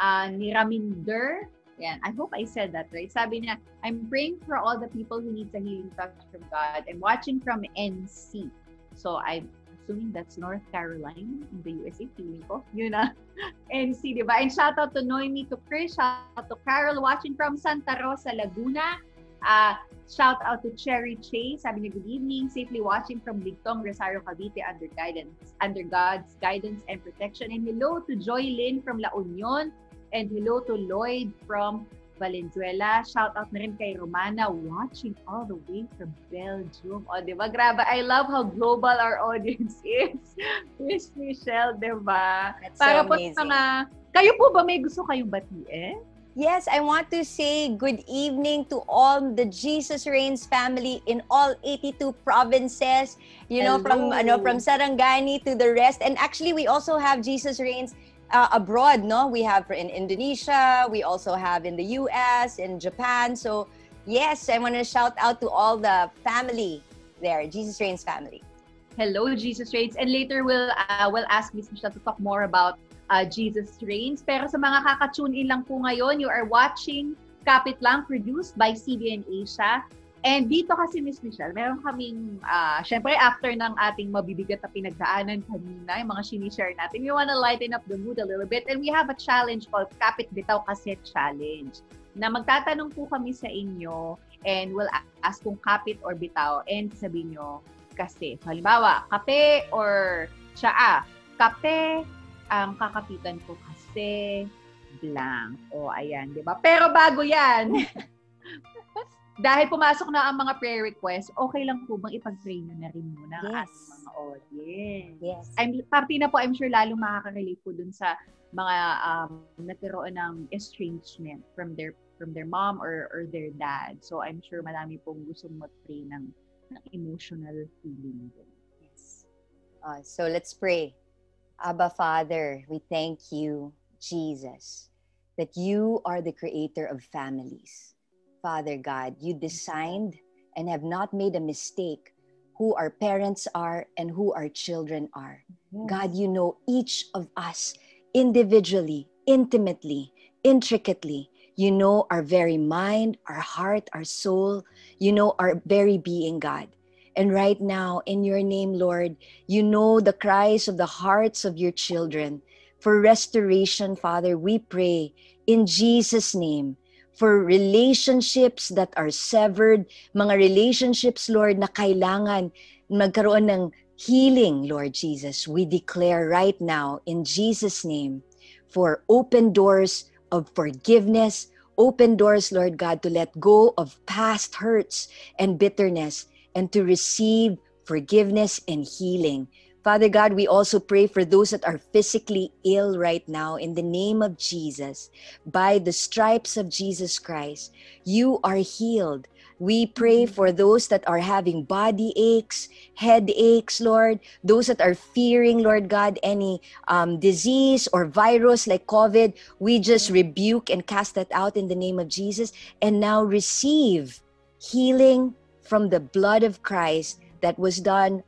uh, ni Raminder, yan, I hope I said that right. Sabi niya, I'm praying for all the people who need a healing touch from God. I'm watching from NC. So I assuming that's North Carolina in the USA, feeling ko. Yun na. (laughs) NC, di ba? And shout out to Noemi, to Chris, shout out to Carol watching from Santa Rosa, Laguna. Uh, shout out to Cherry Chase, sabi niya, good evening, safely watching from Ligtong, Rosario, Cavite, under guidance, under God's guidance and protection. And hello to Joy Lynn from La Union, and hello to Lloyd from Valenzuela. Shout out na rin kay Romana watching all the way from Belgium. O, di ba? Grabe. I love how global our audience (laughs) is. Miss Michelle, di ba? That's Para so amazing. po mga... Kayo po ba may gusto kayong batiin? Yes, I want to say good evening to all the Jesus Reigns family in all 82 provinces. You Hello. know, from ano from Sarangani to the rest. And actually, we also have Jesus Reigns uh, abroad, no? We have in Indonesia, we also have in the US, in Japan. So, yes, I want to shout out to all the family there, Jesus Reigns family. Hello, Jesus Reigns. And later we'll uh, we'll ask Miss Michelle to talk more about uh, Jesus Reigns. Pero sa mga kaka-tune in lang po ngayon, you are watching Kapit Lang produced by CBN Asia. And dito kasi, Miss Michelle, meron kaming, uh, syempre after ng ating mabibigat na pinagdaanan kanina, yung mga sinishare natin, we wanna lighten up the mood a little bit. And we have a challenge called Kapit Bitaw Kaset Challenge na magtatanong po kami sa inyo and we'll ask kung kapit or bitaw and sabihin nyo kasi. Halimbawa, kape or tsaa. Kape, ang kakapitan ko kasi blank. O, ayan, di ba? Pero bago yan, (laughs) dahil pumasok na ang mga prayer requests, okay lang po bang ipag-pray nyo na rin muna ang yes. ating mga audience? Yes. I'm, party na po, I'm sure lalong makaka-relate po dun sa mga um, nagkaroon ng estrangement from their from their mom or or their dad. So I'm sure marami pong gusto mag-pray ng, ng emotional feeling din. Yes. Uh, so let's pray. Abba Father, we thank you, Jesus, that you are the creator of families. Father God, you designed and have not made a mistake who our parents are and who our children are. Yes. God, you know each of us individually, intimately, intricately. You know our very mind, our heart, our soul. You know our very being, God. And right now, in your name, Lord, you know the cries of the hearts of your children. For restoration, Father, we pray in Jesus' name for relationships that are severed, mga relationships, Lord, na kailangan magkaroon ng healing, Lord Jesus. We declare right now in Jesus' name for open doors of forgiveness. Open doors, Lord God, to let go of past hurts and bitterness and to receive forgiveness and healing. Father God, we also pray for those that are physically ill right now in the name of Jesus. By the stripes of Jesus Christ, you are healed. We pray for those that are having body aches, headaches, Lord, those that are fearing, Lord God, any um, disease or virus like COVID. We just rebuke and cast that out in the name of Jesus and now receive healing from the blood of Christ that was done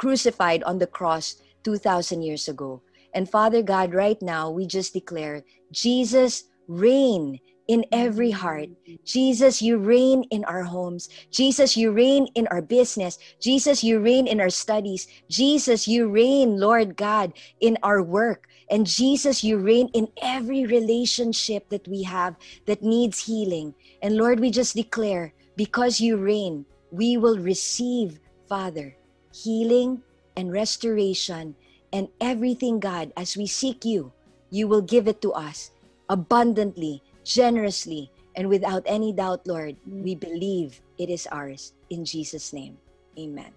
crucified on the cross 2,000 years ago. And Father God, right now, we just declare Jesus reign in every heart. Jesus, you reign in our homes. Jesus, you reign in our business. Jesus, you reign in our studies. Jesus, you reign, Lord God, in our work. And Jesus, you reign in every relationship that we have that needs healing. And Lord, we just declare, because you reign, we will receive, Father, healing and restoration and everything, God, as we seek you, you will give it to us abundantly generously, and without any doubt, Lord, we believe it is ours. In Jesus' name, amen.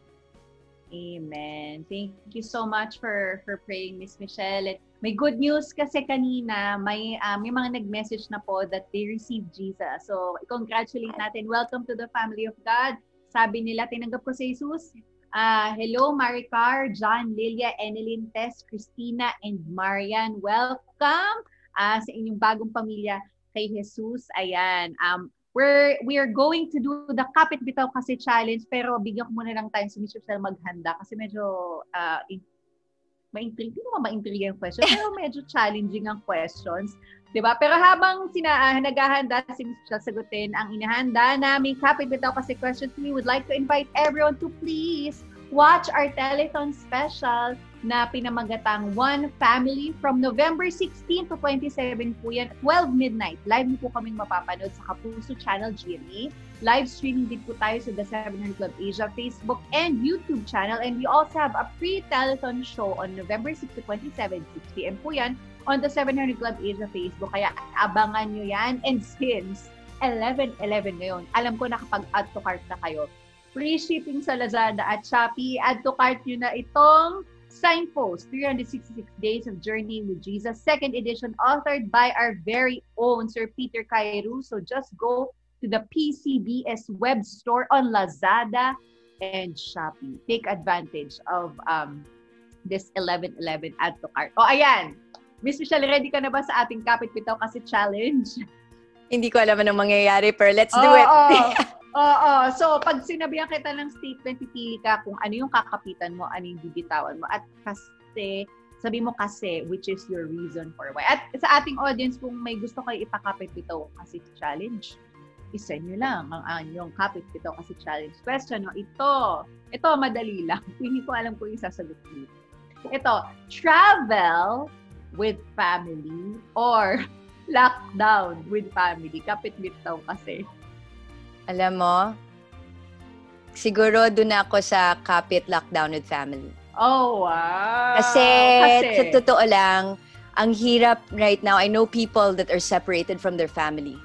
Amen. Thank you so much for for praying, Miss Michelle. May good news kasi kanina, may uh, may mga nag-message na po that they received Jesus. So, congratulate natin. Welcome to the family of God. Sabi nila, tinanggap ko si Jesus. Uh, hello, Maricar, John, Lilia, Enelyn, Tess, Christina, and Marian. Welcome uh, sa inyong bagong pamilya kay Jesus. Ayan. Um, we're, we are going to do the Kapit Bitaw kasi challenge pero bigyan ko muna lang time si Mr. Sel maghanda kasi medyo uh, ma-intrigue, hindi naman ma-intrigue yung question, pero medyo challenging ang questions. 'Di ba? Pero habang sina uh, naghahanda si Mr. sagutin ang inihanda naming Kapit Bitaw kasi questions, we would like to invite everyone to please watch our telethon special na pinamagatang One Family from November 16 to 27 po yan, 12 midnight. Live niyo po kaming mapapanood sa Kapuso Channel GMA. Live streaming din po tayo sa The 700 Club Asia Facebook and YouTube channel. And we also have a pre-telethon show on November 6 to 27, 6 p.m. po yan on the 700 Club Asia Facebook. Kaya abangan nyo yan. And since 11-11 ngayon, alam ko nakapag-add to cart na kayo. Free shipping sa Lazada at Shopee. Add to cart nyo na itong Signpost 366 Days of Journey with Jesus, second edition, authored by our very own Sir Peter Kairu. So just go to the PCBS web store on Lazada and Shopee. Take advantage of um, this 1111 add to cart. Oh, ayan. Miss Michelle, ready ka na ba sa ating Kapit Pitaw kasi challenge? Hindi ko alam anong mangyayari, pero let's do oh, it. Oh. (laughs) Oo. So, pag sinabihan kita ng statement, pipili ka kung ano yung kakapitan mo, ano yung bibitawan mo. At kasi, sabi mo kasi, which is your reason for why. At sa ating audience, kung may gusto kayo ipakapit ito kasi challenge, isend nyo lang ang anyong kapit ito kasi challenge question. No? Ito, ito madali lang. (laughs) Hindi ko alam kung yung sasagot ko. Ito, travel with family or (laughs) lockdown with family. Kapit bitaw kasi. Alam mo, siguro doon ako sa kapit lockdown with family. Oh, wow! Kasi, Kasi, sa totoo lang, ang hirap right now. I know people that are separated from their family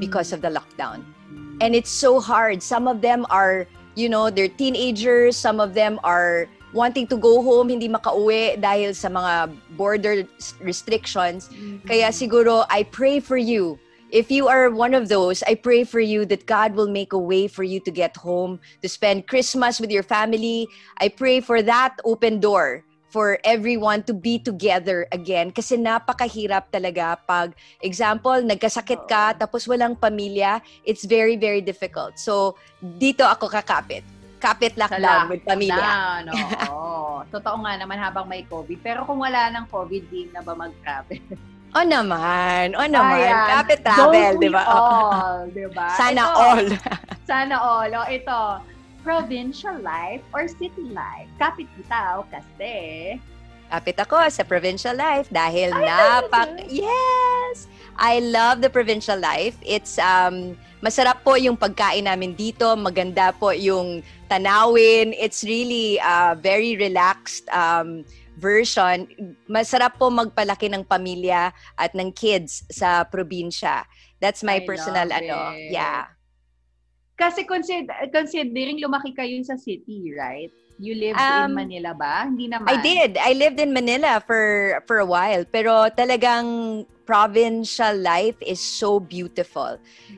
because mm. of the lockdown. Mm. And it's so hard. Some of them are, you know, they're teenagers. Some of them are wanting to go home, hindi makauwi dahil sa mga border restrictions. Mm-hmm. Kaya siguro, I pray for you if you are one of those, I pray for you that God will make a way for you to get home, to spend Christmas with your family. I pray for that open door for everyone to be together again kasi napakahirap talaga pag example nagkasakit ka tapos walang pamilya it's very very difficult so dito ako kakapit kapit lockdown with pamilya no totoo nga naman habang may covid pero kung wala nang covid di na ba magkapit O oh, naman, o oh, naman. Ayan. Kapit travel, di ba? all, di ba? Sana ito, all. (laughs) sana all. O ito, provincial life or city life? Kapit bitaw kasi... Kapit ako sa provincial life dahil Ay, napak... Yes! I love the provincial life. It's um masarap po yung pagkain namin dito, maganda po yung tanawin. It's really uh, very relaxed um version, masarap po magpalaki ng pamilya at ng kids sa probinsya. That's my I personal ano. it. Yeah. Kasi consider, considering lumaki kayo sa city, right? You lived Um, in Manila ba? Hindi naman. I did. I lived in Manila for for a while, pero talagang provincial life is so beautiful.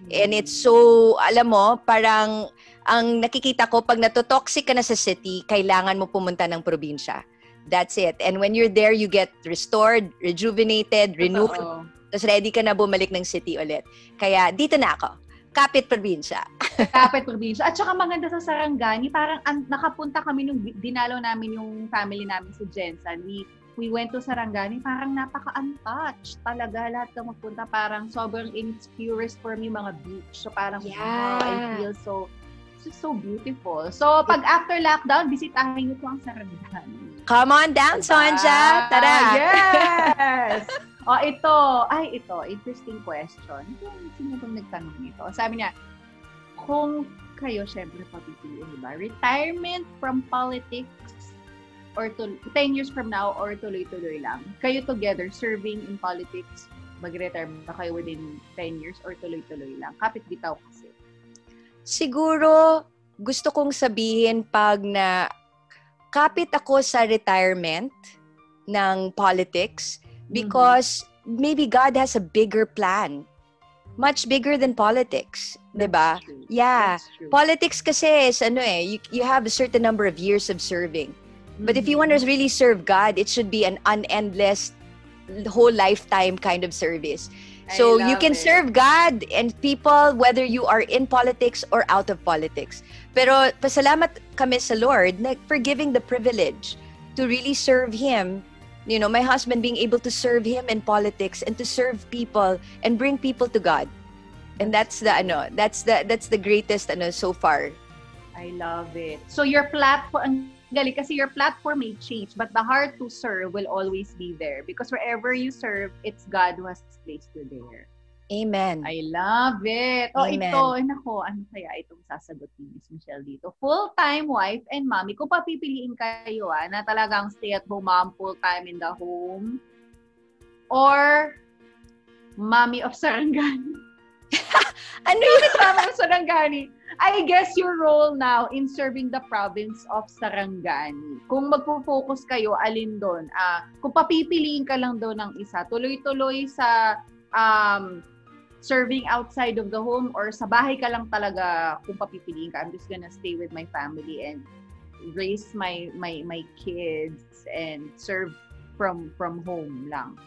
And it's so, alam mo, parang ang nakikita ko pag natotoxic ka na sa city, kailangan mo pumunta ng probinsya. That's it. And when you're there, you get restored, rejuvenated, renewed, tapos ready ka na bumalik ng city ulit. Kaya dito na ako. Kapit probinsya. (laughs) Kapit probinsya. At saka maganda sa Sarangani, parang an- nakapunta kami nung di- dinalaw namin yung family namin sa Jensen. We, we went to Sarangani, parang napaka-untouched talaga. Lahat ka magpunta, parang sobrang inexperienced for me mga beach. So parang, wow, I Yeah. feel so, so, so beautiful. So pag after lockdown, bisitahin niyo po ang Sarangani. Come on down, Sonja! Tara! Ah, yes! (laughs) o, ito. Ay, ito. Interesting question. Sino bang nagtanong nito? Sabi niya, kung kayo, syempre, papipiliin, di ba? Retirement from politics or to, 10 years from now or tuloy-tuloy lang. Kayo together, serving in politics, mag-retire ba kayo within 10 years or tuloy-tuloy lang? Kapit bitaw kasi. Siguro, gusto kong sabihin pag na kapit ako sa retirement ng politics because maybe God has a bigger plan. Much bigger than politics. 'di ba? Yeah. Politics kasi is ano eh, you, you have a certain number of years of serving. But if you want to Mhm. really serve God, it should be an unendless whole lifetime kind of service. So you can it. serve God and people whether you are in politics or out of politics. Pero pasalamat kami sa Lord for giving the privilege to really serve Him. You know, my husband being able to serve Him in politics and to serve people and bring people to God. And that's the ano, that's the that's the greatest ano so far. I love it. So your platform, ang galing kasi your platform may change, but the heart to serve will always be there because wherever you serve, it's God who has placed you there. Amen. I love it. Oh, Amen. ito, ay nako, ano kaya itong sasagot ni Miss Michelle dito? Full-time wife and mommy. Kung papipiliin kayo ah, na talagang stay-at-home mom, full-time in the home, or mommy of Sarangani. (laughs) Ano yun? Mama of Sarangani. I guess your role now in serving the province of Sarangani. Kung magpo-focus kayo, alin doon? Ah, kung papipiliin ka lang doon ng isa, tuloy-tuloy sa um, serving outside of the home or sa bahay ka lang talaga kung papipiliin ka. I'm just gonna stay with my family and raise my my my kids and serve from from home lang.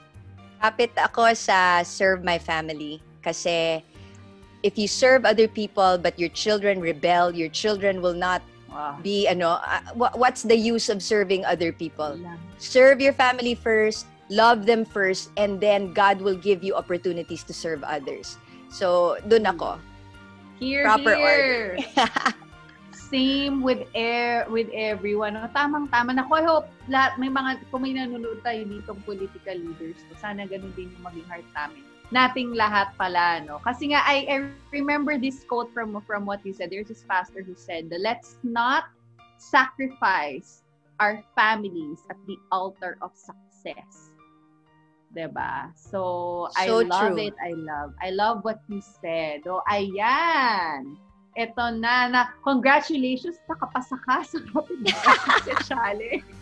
Kapit ako sa serve my family kasi if you serve other people but your children rebel, your children will not Wow. be ano, uh, wha- what's the use of serving other people? Serve your family first, love them first, and then God will give you opportunities to serve others. So, dun ako. Here, Proper here. (laughs) Same with air with everyone. No, tamang tama na. I hope lahat may mga kung may nanonood tayo ditong political leaders, so sana ganun din yung maging heart namin. Nating lahat pala, no? Kasi nga I, I remember this quote from from what you said. There's this pastor who said, "Let's not sacrifice our families at the altar of success." 'Di ba? So, I love true. it. I love. I love what you said. Oh, ayan. Ito na, na congratulations, nakapasa ka sa Business (laughs) Challenge.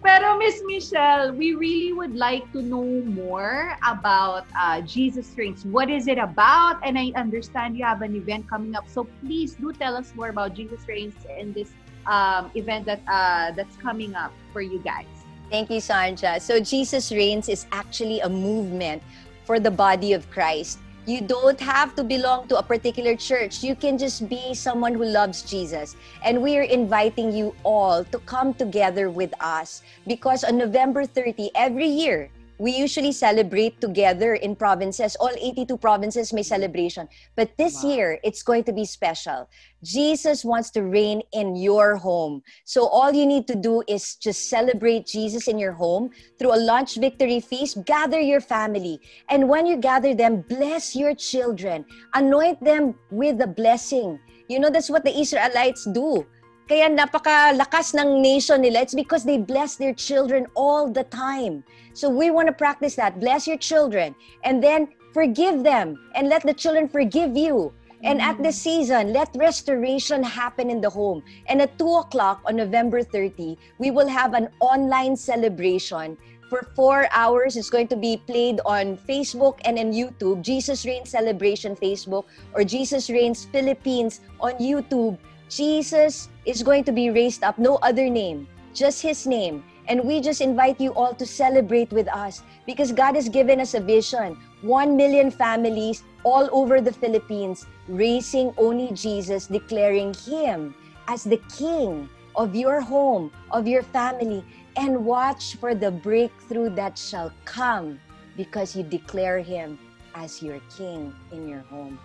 Pero Miss Michelle, we really would like to know more about uh, Jesus Reigns. What is it about? And I understand you have an event coming up. So please do tell us more about Jesus Reigns and this um, event that uh, that's coming up for you guys. Thank you, Sanja. So, Jesus Reigns is actually a movement for the body of Christ. You don't have to belong to a particular church. You can just be someone who loves Jesus. And we are inviting you all to come together with us because on November 30, every year, we usually celebrate together in provinces. All 82 provinces may celebration. But this Wow. year, it's going to be special. Jesus wants to reign in your home. So all you need to do is just celebrate Jesus in your home through a lunch victory feast. Gather your family. And when you gather them, bless your children. Anoint them with the blessing. You know, that's what the Israelites do. Kaya napakalakas ng nation nila. It's because they bless their children all the time. So we want to practice that. Bless your children and then forgive them and let the children forgive you. And at this season, let restoration happen in the home. And at 2 o'clock on November 30, we will have an online celebration for four hours. It's going to be played on Facebook and on YouTube, Jesus Reigns Celebration Facebook or Jesus Reigns Philippines on YouTube. Jesus is going to be raised up, no other name, just his name. And we just invite you all to celebrate with us because God has given us a vision. One million families all over the Philippines raising only Jesus, declaring Him as the King of your home, of your family, and watch for the breakthrough that shall come because you declare Him as your King in your home.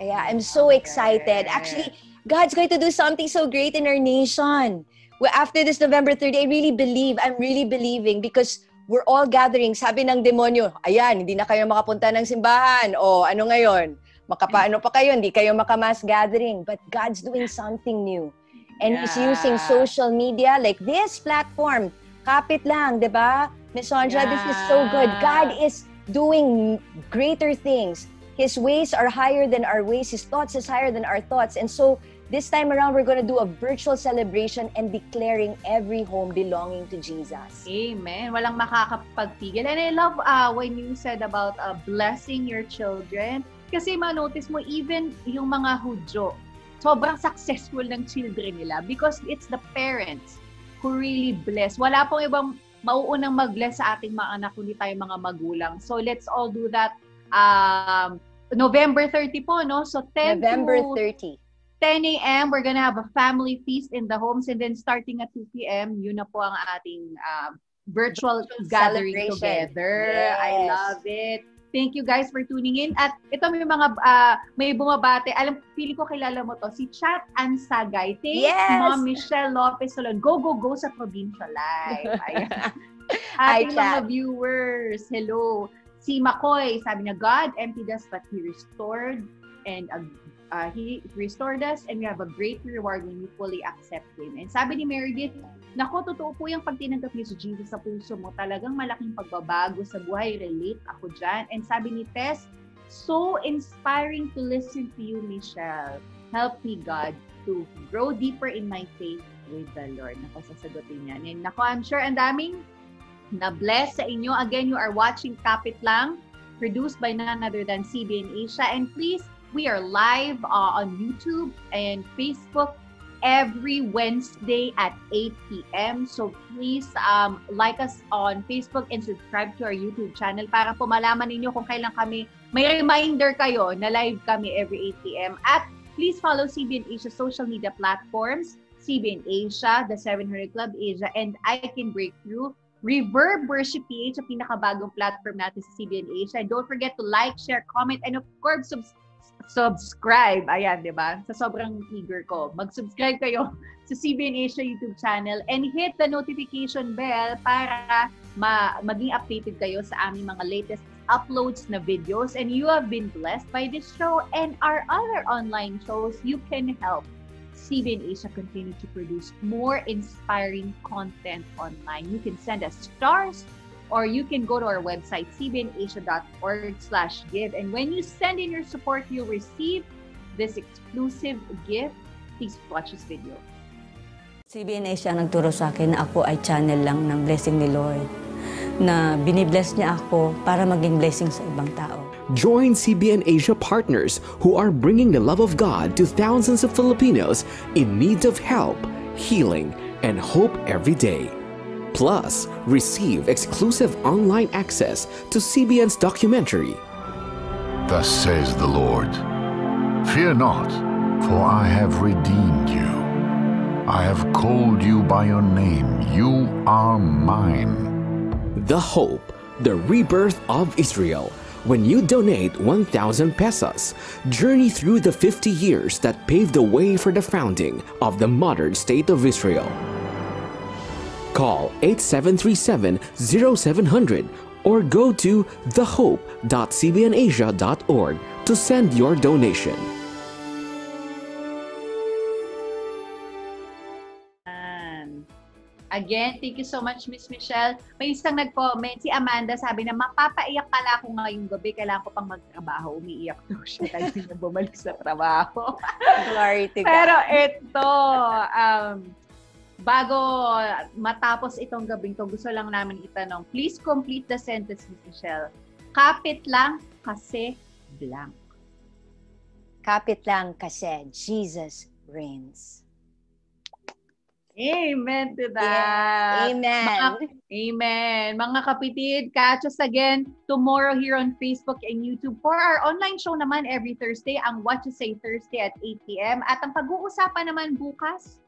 Yeah, I'm so oh excited. Actually, God's going to do something so great in our nation. Well, after this November 30, I really believe, I'm really believing because we're all gathering. Sabi ng demonyo, ayan, hindi na kayo makapunta ng simbahan. O ano ngayon? Makapaano pa kayo? Hindi kayo makamass gathering. But God's doing something new. And yeah. He's using social media like this platform. Kapit lang, di ba? Miss Sandra, yeah. this is so good. God is doing greater things. His ways are higher than our ways. His thoughts is higher than our thoughts. And so This time around, we're going to do a virtual celebration and declaring every home belonging to Jesus. Amen. Walang makakapagpigil. And I love uh, when you said about uh, blessing your children. Kasi ma-notice mo, even yung mga Hudyo, sobrang successful ng children nila because it's the parents who really bless. Wala pong ibang mauunang mag-bless sa ating mga anak, kundi tayo mga magulang. So let's all do that um, November 30 po, no? So 10 November to, 30. 10 a.m., we're gonna have a family feast in the homes and then starting at 2 p.m., yun na po ang ating uh, virtual gathering together. Yes. I love it. Thank you guys for tuning in. At ito may mga uh, may bumabate. Alam, pili ko kilala mo to. Si Chat Ansagay. Thanks, yes. Mom Michelle Lopez Solon. Go, go, go sa Provincia Live. (laughs) Ayan. Ating mga viewers. Hello. Si Makoy, sabi niya, God emptied us but He restored and uh, uh, He restored us and we have a great reward when we fully accept Him. And sabi ni Meredith, Nako, totoo po yung pag tinanggap niyo si Jesus sa puso mo, talagang malaking pagbabago sa buhay. Relate ako dyan. And sabi ni Tess, so inspiring to listen to you, Michelle. Help me, God, to grow deeper in my faith with the Lord. Nako, sasagutin niya. And nako, I'm sure ang daming na-bless sa inyo. Again, you are watching Kapit Lang, produced by none other than CBN Asia. And please, We are live uh, on YouTube and Facebook every Wednesday at 8 p.m. So please um, like us on Facebook and subscribe to our YouTube channel para po malaman ninyo kung kailan kami, may reminder kayo na live kami every 8 p.m. At please follow CBN Asia social media platforms, CBN Asia, The 700 Club Asia, and I Can Breakthrough. Reverb Worship PH, ang pinakabagong platform natin sa CBN Asia. And don't forget to like, share, comment, and of course, subscribe subscribe. Ayan, di ba? Sa sobrang eager ko. Mag-subscribe kayo (laughs) sa CBN Asia YouTube channel and hit the notification bell para ma maging updated kayo sa aming mga latest uploads na videos and you have been blessed by this show and our other online shows, you can help CBN Asia continue to produce more inspiring content online. You can send us stars or you can go to our website, cbnasia.org slash give. And when you send in your support, you'll receive this exclusive gift. Please watch this video. CBN Asia nagturo sa akin na ako ay channel lang ng blessing ni Lord na binibless niya ako para maging blessing sa ibang tao. Join CBN Asia partners who are bringing the love of God to thousands of Filipinos in need of help, healing, and hope every day. Plus, receive exclusive online access to CBN's documentary. Thus says the Lord Fear not, for I have redeemed you. I have called you by your name. You are mine. The Hope, the Rebirth of Israel. When you donate 1,000 pesos, journey through the 50 years that paved the way for the founding of the modern state of Israel. Call 8737-0700 or go to thehope.cbnasia.org to send your donation. Again, thank you so much, Miss Michelle. May isang nag-comment, si Amanda, sabi na, mapapaiyak pala ako ngayong gabi, kailangan ko pang magtrabaho. Umiiyak daw (laughs) siya dahil hindi na bumalik sa trabaho. Glory to God. Pero ito, um, bago matapos itong gabing to, gusto lang namin itanong, please complete the sentence, Miss Michelle. Kapit lang kasi blank. Kapit lang kasi Jesus reigns. Amen to that. Amen. Mga- Amen. Mga kapitid, catch us again tomorrow here on Facebook and YouTube for our online show naman every Thursday, ang What to Say Thursday at 8 p.m. At ang pag-uusapan naman bukas,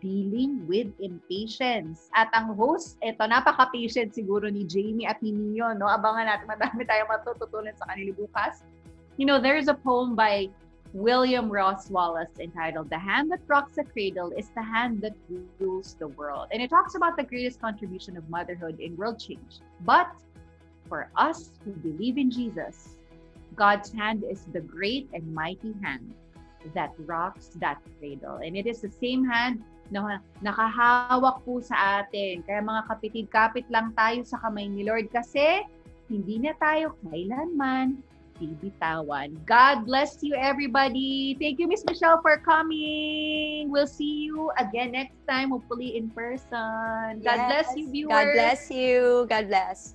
dealing with impatience. At ang host, eto, napaka-patient siguro ni Jamie at ni Nino, no? Abangan natin, madami tayong matututunan sa kanila bukas. You know, there's a poem by William Ross Wallace entitled The Hand That Rocks the Cradle is the Hand That Rules the World. And it talks about the greatest contribution of motherhood in world change. But for us who believe in Jesus, God's hand is the great and mighty hand that rocks that cradle. And it is the same hand na nakahawak po sa atin. Kaya mga kapitid, kapit lang tayo sa kamay ni Lord kasi hindi na tayo kailanman bibitawan. God bless you, everybody. Thank you, Miss Michelle, for coming. We'll see you again next time, hopefully in person. God bless Yes. you, viewers. God bless you. God bless.